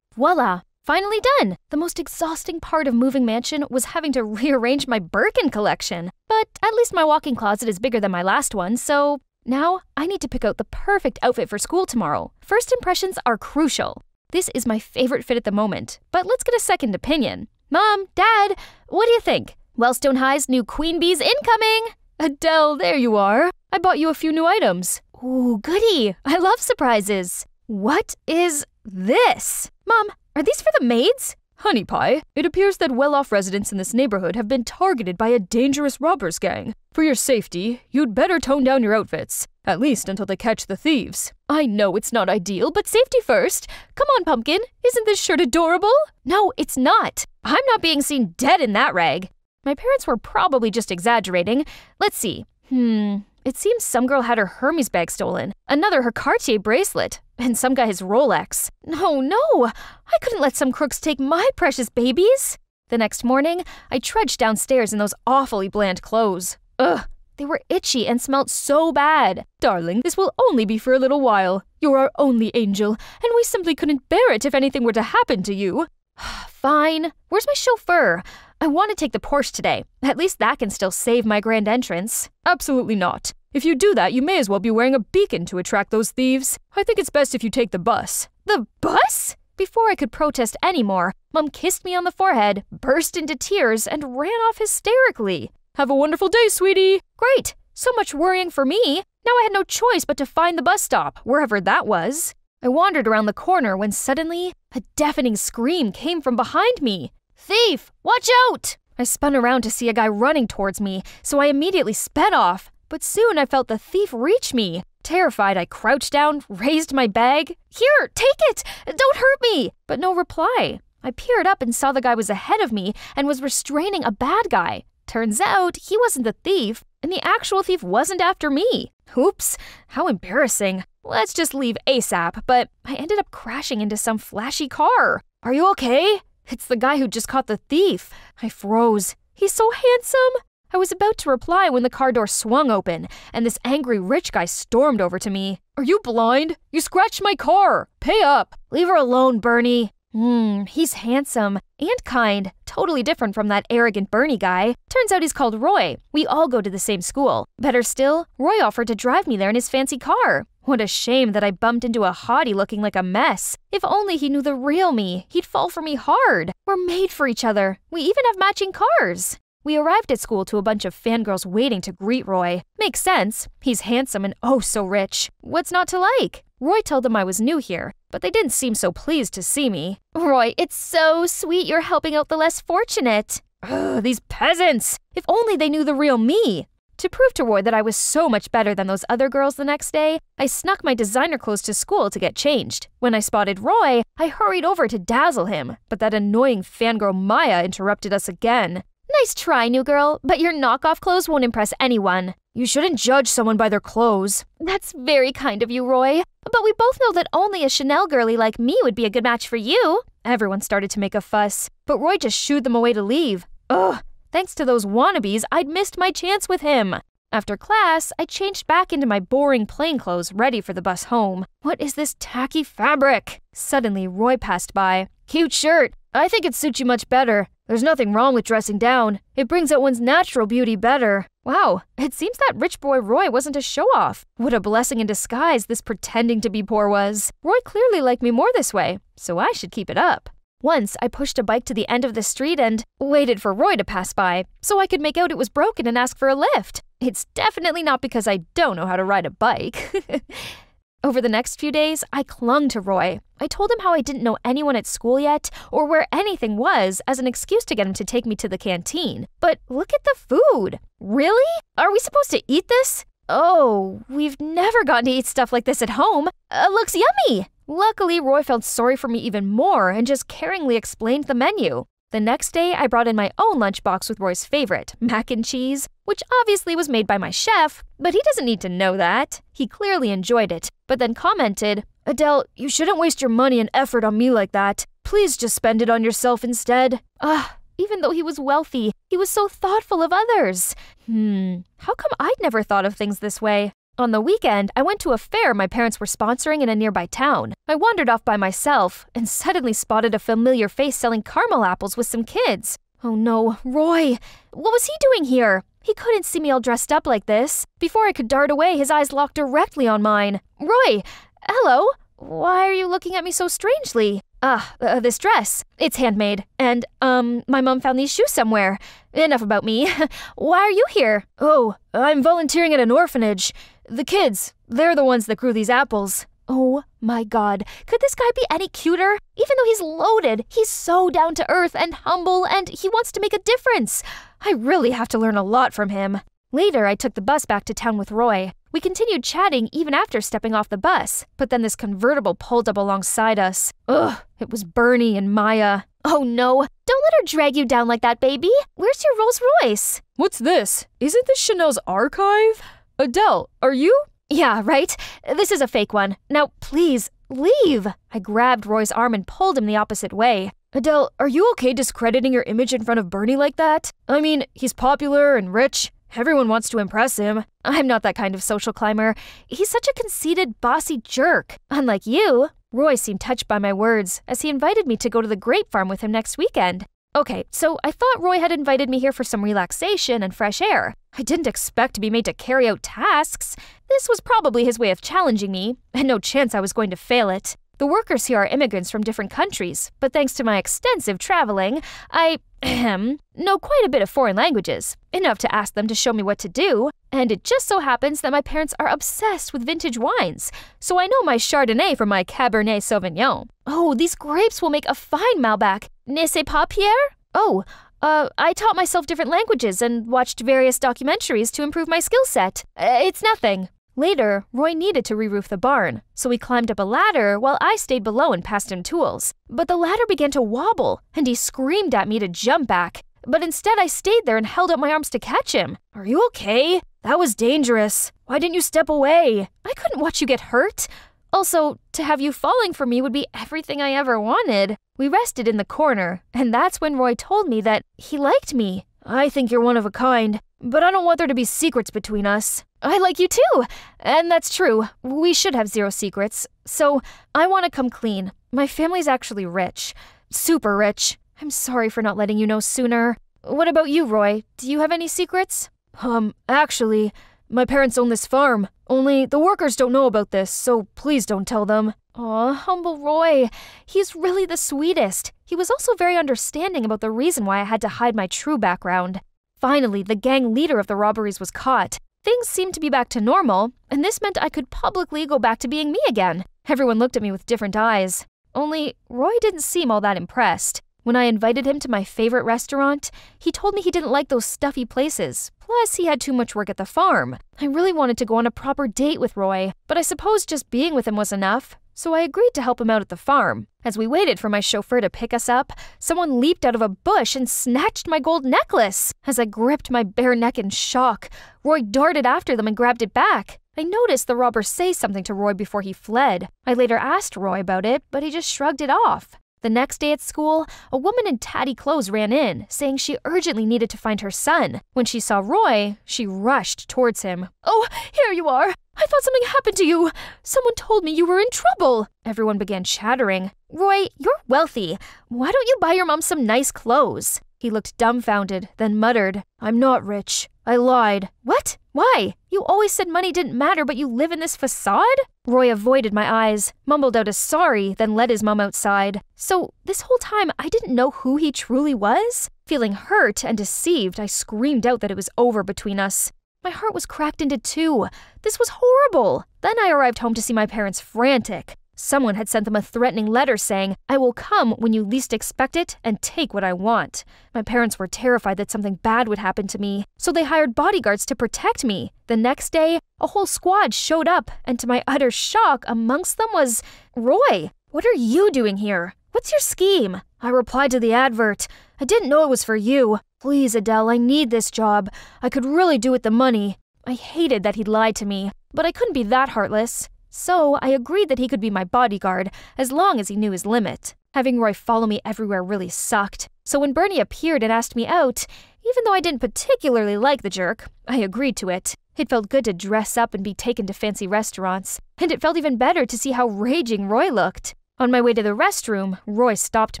Speaker 7: Voila! Finally done! The most exhausting part of moving mansion was having to rearrange my Birkin collection. But at least my walk in closet is bigger than my last one, so now I need to pick out the perfect outfit for school tomorrow. First impressions are crucial. This is my favorite fit at the moment, but let's get a second opinion. Mom, Dad, what do you think? Wellstone High's new Queen Bees incoming! Adele, there you are. I bought you a few new items. Ooh, goody! I love surprises. What is this? Mom, are these for the maids? Honey Pie, it appears that well off residents in this neighborhood have been targeted by a dangerous robbers gang. For your safety, you'd better tone down your outfits, at least until they catch the thieves. I know it's not ideal, but safety first. Come on, Pumpkin, isn't this shirt adorable? No, it's not. I'm not being seen dead in that rag. My parents were probably just exaggerating. Let's see. Hmm, it seems some girl had her Hermes bag stolen, another her Cartier bracelet, and some guy his Rolex. No, no, I couldn't let some crooks take my precious babies. The next morning, I trudged downstairs in those awfully bland clothes. Ugh, they were itchy and smelt so bad. Darling, this will only be for a little while. You're our only angel, and we simply couldn't bear it if anything were to happen to you. Fine. Where's my chauffeur? I want to take the Porsche today. At least that can still save my grand entrance. Absolutely not. If you do that, you may as well be wearing a beacon to attract those thieves. I think it's best if you take the bus. The bus? Before I could protest anymore, Mum kissed me on the forehead, burst into tears, and ran off hysterically. Have a wonderful day, sweetie. Great. So much worrying for me. Now I had no choice but to find the bus stop, wherever that was. I wandered around the corner when suddenly a deafening scream came from behind me. Thief! Watch out! I spun around to see a guy running towards me, so I immediately sped off. But soon I felt the thief reach me. Terrified, I crouched down, raised my bag. Here, take it! Don't hurt me! But no reply. I peered up and saw the guy was ahead of me and was restraining a bad guy. Turns out he wasn't the thief, and the actual thief wasn't after me. Oops, how embarrassing. Let's just leave ASAP, but I ended up crashing into some flashy car. Are you okay? It's the guy who just caught the thief. I froze. He's so handsome. I was about to reply when the car door swung open, and this angry rich guy stormed over to me. Are you blind? You scratched my car! Pay up! Leave her alone, Bernie. Hmm, he's handsome and kind, totally different from that arrogant Bernie guy. Turns out he's called Roy. We all go to the same school. Better still, Roy offered to drive me there in his fancy car. What a shame that I bumped into a hottie looking like a mess. If only he knew the real me, he'd fall for me hard. We're made for each other. We even have matching cars. We arrived at school to a bunch of fangirls waiting to greet Roy. Makes sense. He's handsome and oh so rich. What's not to like? Roy told them I was new here, but they didn't seem so pleased to see me. Roy, it's so sweet you're helping out the less fortunate. Ugh, these peasants! If only they knew the real me. To prove to Roy that I was so much better than those other girls the next day, I snuck my designer clothes to school to get changed. When I spotted Roy, I hurried over to dazzle him, but that annoying fangirl Maya interrupted us again. Nice try, new girl, but your knockoff clothes won't impress anyone. You shouldn't judge someone by their clothes. That's very kind of you, Roy. But we both know that only a Chanel girlie like me would be a good match for you. Everyone started to make a fuss, but Roy just shooed them away to leave. Ugh, thanks to those wannabes, I'd missed my chance with him. After class, I changed back into my boring plain clothes ready for the bus home. What is this tacky fabric? Suddenly, Roy passed by. Cute shirt. I think it suits you much better. There's nothing wrong with dressing down. It brings out one's natural beauty better. Wow, it seems that rich boy Roy wasn't a show off. What a blessing in disguise this pretending to be poor was. Roy clearly liked me more this way, so I should keep it up. Once, I pushed a bike to the end of the street and waited for Roy to pass by so I could make out it was broken and ask for a lift. It's definitely not because I don't know how to ride a bike. Over the next few days, I clung to Roy. I told him how I didn't know anyone at school yet or where anything was as an excuse to get him to take me to the canteen. But look at the food. Really? Are we supposed to eat this? Oh, we've never gotten to eat stuff like this at home. Uh, looks yummy. Luckily, Roy felt sorry for me even more and just caringly explained the menu. The next day, I brought in my own lunchbox with Roy's favorite, mac and cheese, which obviously was made by my chef, but he doesn't need to know that. He clearly enjoyed it, but then commented, Adele, you shouldn't waste your money and effort on me like that. Please just spend it on yourself instead. Ah, even though he was wealthy, he was so thoughtful of others. Hmm, how come I'd never thought of things this way? On the weekend, I went to a fair my parents were sponsoring in a nearby town. I wandered off by myself and suddenly spotted a familiar face selling caramel apples with some kids. Oh no, Roy! What was he doing here? He couldn't see me all dressed up like this. Before I could dart away, his eyes locked directly on mine. Roy! Hello? Why are you looking at me so strangely? Ah, uh, this dress. It's handmade. And, um, my mom found these shoes somewhere. Enough about me. Why are you here? Oh, I'm volunteering at an orphanage. The kids, they're the ones that grew these apples. Oh my god, could this guy be any cuter? Even though he's loaded, he's so down to earth and humble and he wants to make a difference. I really have to learn a lot from him. Later, I took the bus back to town with Roy. We continued chatting even after stepping off the bus, but then this convertible pulled up alongside us. Ugh, it was Bernie and Maya. Oh no, don't let her drag you down like that, baby. Where's your Rolls Royce?
Speaker 20: What's this? Isn't this Chanel's archive? Adele, are you?
Speaker 7: Yeah, right? This is a fake one. Now, please, leave. I grabbed Roy's arm and pulled him the opposite way.
Speaker 20: Adele, are you okay discrediting your image in front of Bernie like that? I mean, he's popular and rich. Everyone wants to impress him.
Speaker 7: I'm not that kind of social climber. He's such a conceited, bossy jerk. Unlike you. Roy seemed touched by my words as he invited me to go to the grape farm with him next weekend. Okay, so I thought Roy had invited me here for some relaxation and fresh air. I didn't expect to be made to carry out tasks. This was probably his way of challenging me, and no chance I was going to fail it. The workers here are immigrants from different countries, but thanks to my extensive traveling, I ahem, know quite a bit of foreign languages, enough to ask them to show me what to do. And it just so happens that my parents are obsessed with vintage wines, so I know my Chardonnay from my Cabernet Sauvignon. Oh, these grapes will make a fine Malbec. n'est-ce pas, Pierre? Oh, uh, I taught myself different languages and watched various documentaries to improve my skill set. Uh, it's nothing. Later, Roy needed to re roof the barn, so he climbed up a ladder while I stayed below and passed him tools. But the ladder began to wobble, and he screamed at me to jump back. But instead, I stayed there and held up my arms to catch him. Are you okay? That was dangerous. Why didn't you step away? I couldn't watch you get hurt. Also, to have you falling for me would be everything I ever wanted. We rested in the corner, and that's when Roy told me that he liked me. I think you're one of a kind, but I don't want there to be secrets between us. I like you too! And that's true. We should have zero secrets. So, I want to come clean. My family's actually rich. Super rich. I'm sorry for not letting you know sooner. What about you, Roy? Do you have any secrets?
Speaker 20: Um, actually, my parents own this farm. Only the workers don't know about this, so please don't tell them.
Speaker 7: Aw, humble Roy. He's really the sweetest. He was also very understanding about the reason why I had to hide my true background. Finally, the gang leader of the robberies was caught. Things seemed to be back to normal, and this meant I could publicly go back to being me again. Everyone looked at me with different eyes. Only, Roy didn't seem all that impressed. When I invited him to my favorite restaurant, he told me he didn't like those stuffy places. Plus, he had too much work at the farm. I really wanted to go on a proper date with Roy, but I suppose just being with him was enough so I agreed to help him out at the farm. As we waited for my chauffeur to pick us up, someone leaped out of a bush and snatched my gold necklace. As I gripped my bare neck in shock, Roy darted after them and grabbed it back. I noticed the robber say something to Roy before he fled. I later asked Roy about it, but he just shrugged it off. The next day at school, a woman in tatty clothes ran in, saying she urgently needed to find her son. When she saw Roy, she rushed towards him. Oh, here you are! I thought something happened to you! Someone told me you were in trouble! Everyone began chattering. Roy, you're wealthy. Why don't you buy your mom some nice clothes? He looked dumbfounded, then muttered, I'm not rich. I lied. What? Why? You always said money didn't matter, but you live in this facade? Roy avoided my eyes, mumbled out a sorry, then led his mum outside. So, this whole time, I didn't know who he truly was? Feeling hurt and deceived, I screamed out that it was over between us. My heart was cracked into two. This was horrible. Then I arrived home to see my parents frantic. Someone had sent them a threatening letter saying, I will come when you least expect it and take what I want. My parents were terrified that something bad would happen to me, so they hired bodyguards to protect me. The next day, a whole squad showed up, and to my utter shock, amongst them was Roy. What are you doing here? What's your scheme? I replied to the advert. I didn't know it was for you. Please, Adele, I need this job. I could really do with the money. I hated that he'd lied to me, but I couldn't be that heartless. So I agreed that he could be my bodyguard as long as he knew his limit. Having Roy follow me everywhere really sucked. So when Bernie appeared and asked me out, even though I didn't particularly like the jerk, I agreed to it. It felt good to dress up and be taken to fancy restaurants, and it felt even better to see how raging Roy looked. On my way to the restroom, Roy stopped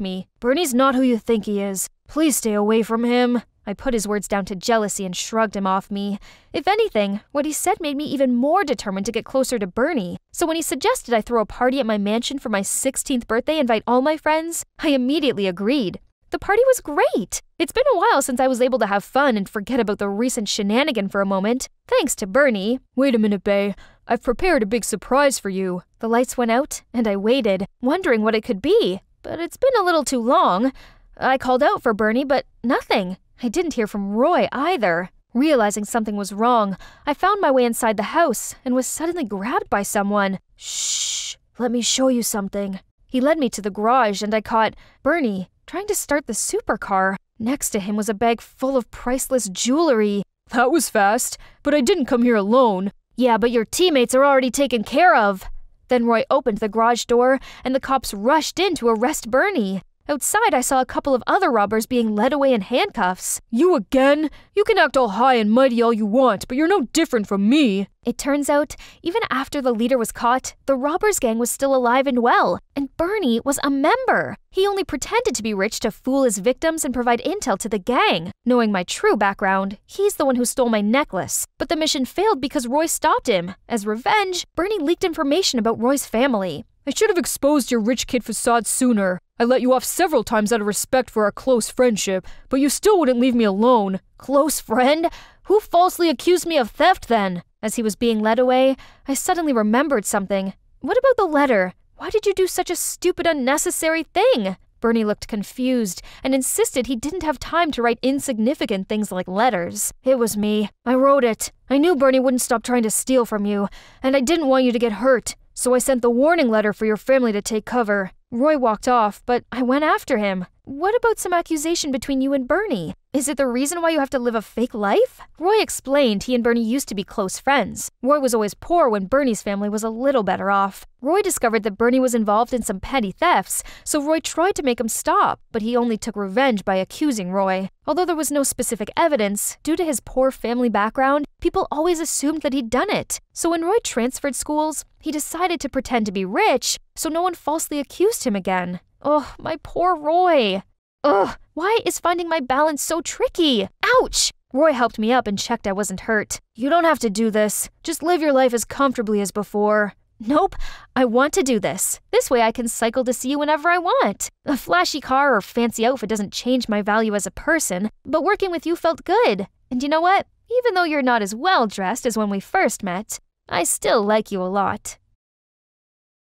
Speaker 7: me. Bernie's not who you think he is. Please stay away from him. I put his words down to jealousy and shrugged him off me. If anything, what he said made me even more determined to get closer to Bernie. So when he suggested I throw a party at my mansion for my 16th birthday and invite all my friends, I immediately agreed. The party was great. It's been a while since I was able to have fun and forget about the recent shenanigan for a moment, thanks to Bernie. Wait a minute, Bay. I've prepared a big surprise for you. The lights went out, and I waited, wondering what it could be. But it's been a little too long. I called out for Bernie, but nothing. I didn't hear from Roy either. Realizing something was wrong, I found my way inside the house and was suddenly grabbed by someone. Shh, let me show you something. He led me to the garage and I caught Bernie trying to start the supercar. Next to him was a bag full of priceless jewelry. That was fast, but I didn't come here alone. Yeah, but your teammates are already taken care of. Then Roy opened the garage door and the cops rushed in to arrest Bernie. Outside, I saw a couple of other robbers being led away in handcuffs. You again? You can act all high and mighty all you want, but you're no different from me. It turns out, even after the leader was caught, the robbers gang was still alive and well, and Bernie was a member. He only pretended to be rich to fool his victims and provide intel to the gang. Knowing my true background, he's the one who stole my necklace. But the mission failed because Roy stopped him. As revenge, Bernie leaked information about Roy's family. I should have exposed your rich kid facade sooner. I let you off several times out of respect for our close friendship, but you still wouldn't leave me alone. Close friend? Who falsely accused me of theft then? As he was being led away, I suddenly remembered something. What about the letter? Why did you do such a stupid, unnecessary thing? Bernie looked confused and insisted he didn't have time to write insignificant things like letters. It was me. I wrote it. I knew Bernie wouldn't stop trying to steal from you, and I didn't want you to get hurt. So I sent the warning letter for your family to take cover. Roy walked off, but I went after him. What about some accusation between you and Bernie? Is it the reason why you have to live a fake life? Roy explained he and Bernie used to be close friends. Roy was always poor when Bernie's family was a little better off. Roy discovered that Bernie was involved in some petty thefts, so Roy tried to make him stop, but he only took revenge by accusing Roy. Although there was no specific evidence, due to his poor family background, people always assumed that he'd done it. So when Roy transferred schools, he decided to pretend to be rich so no one falsely accused him again. Oh, my poor Roy. Ugh, why is finding my balance so tricky? Ouch! Roy helped me up and checked I wasn't hurt. You don't have to do this. Just live your life as comfortably as before. Nope, I want to do this. This way I can cycle to see you whenever I want. A flashy car or fancy outfit doesn't change my value as a person, but working with you felt good. And you know what? Even though you're not as well dressed as when we first met, I still like you a lot.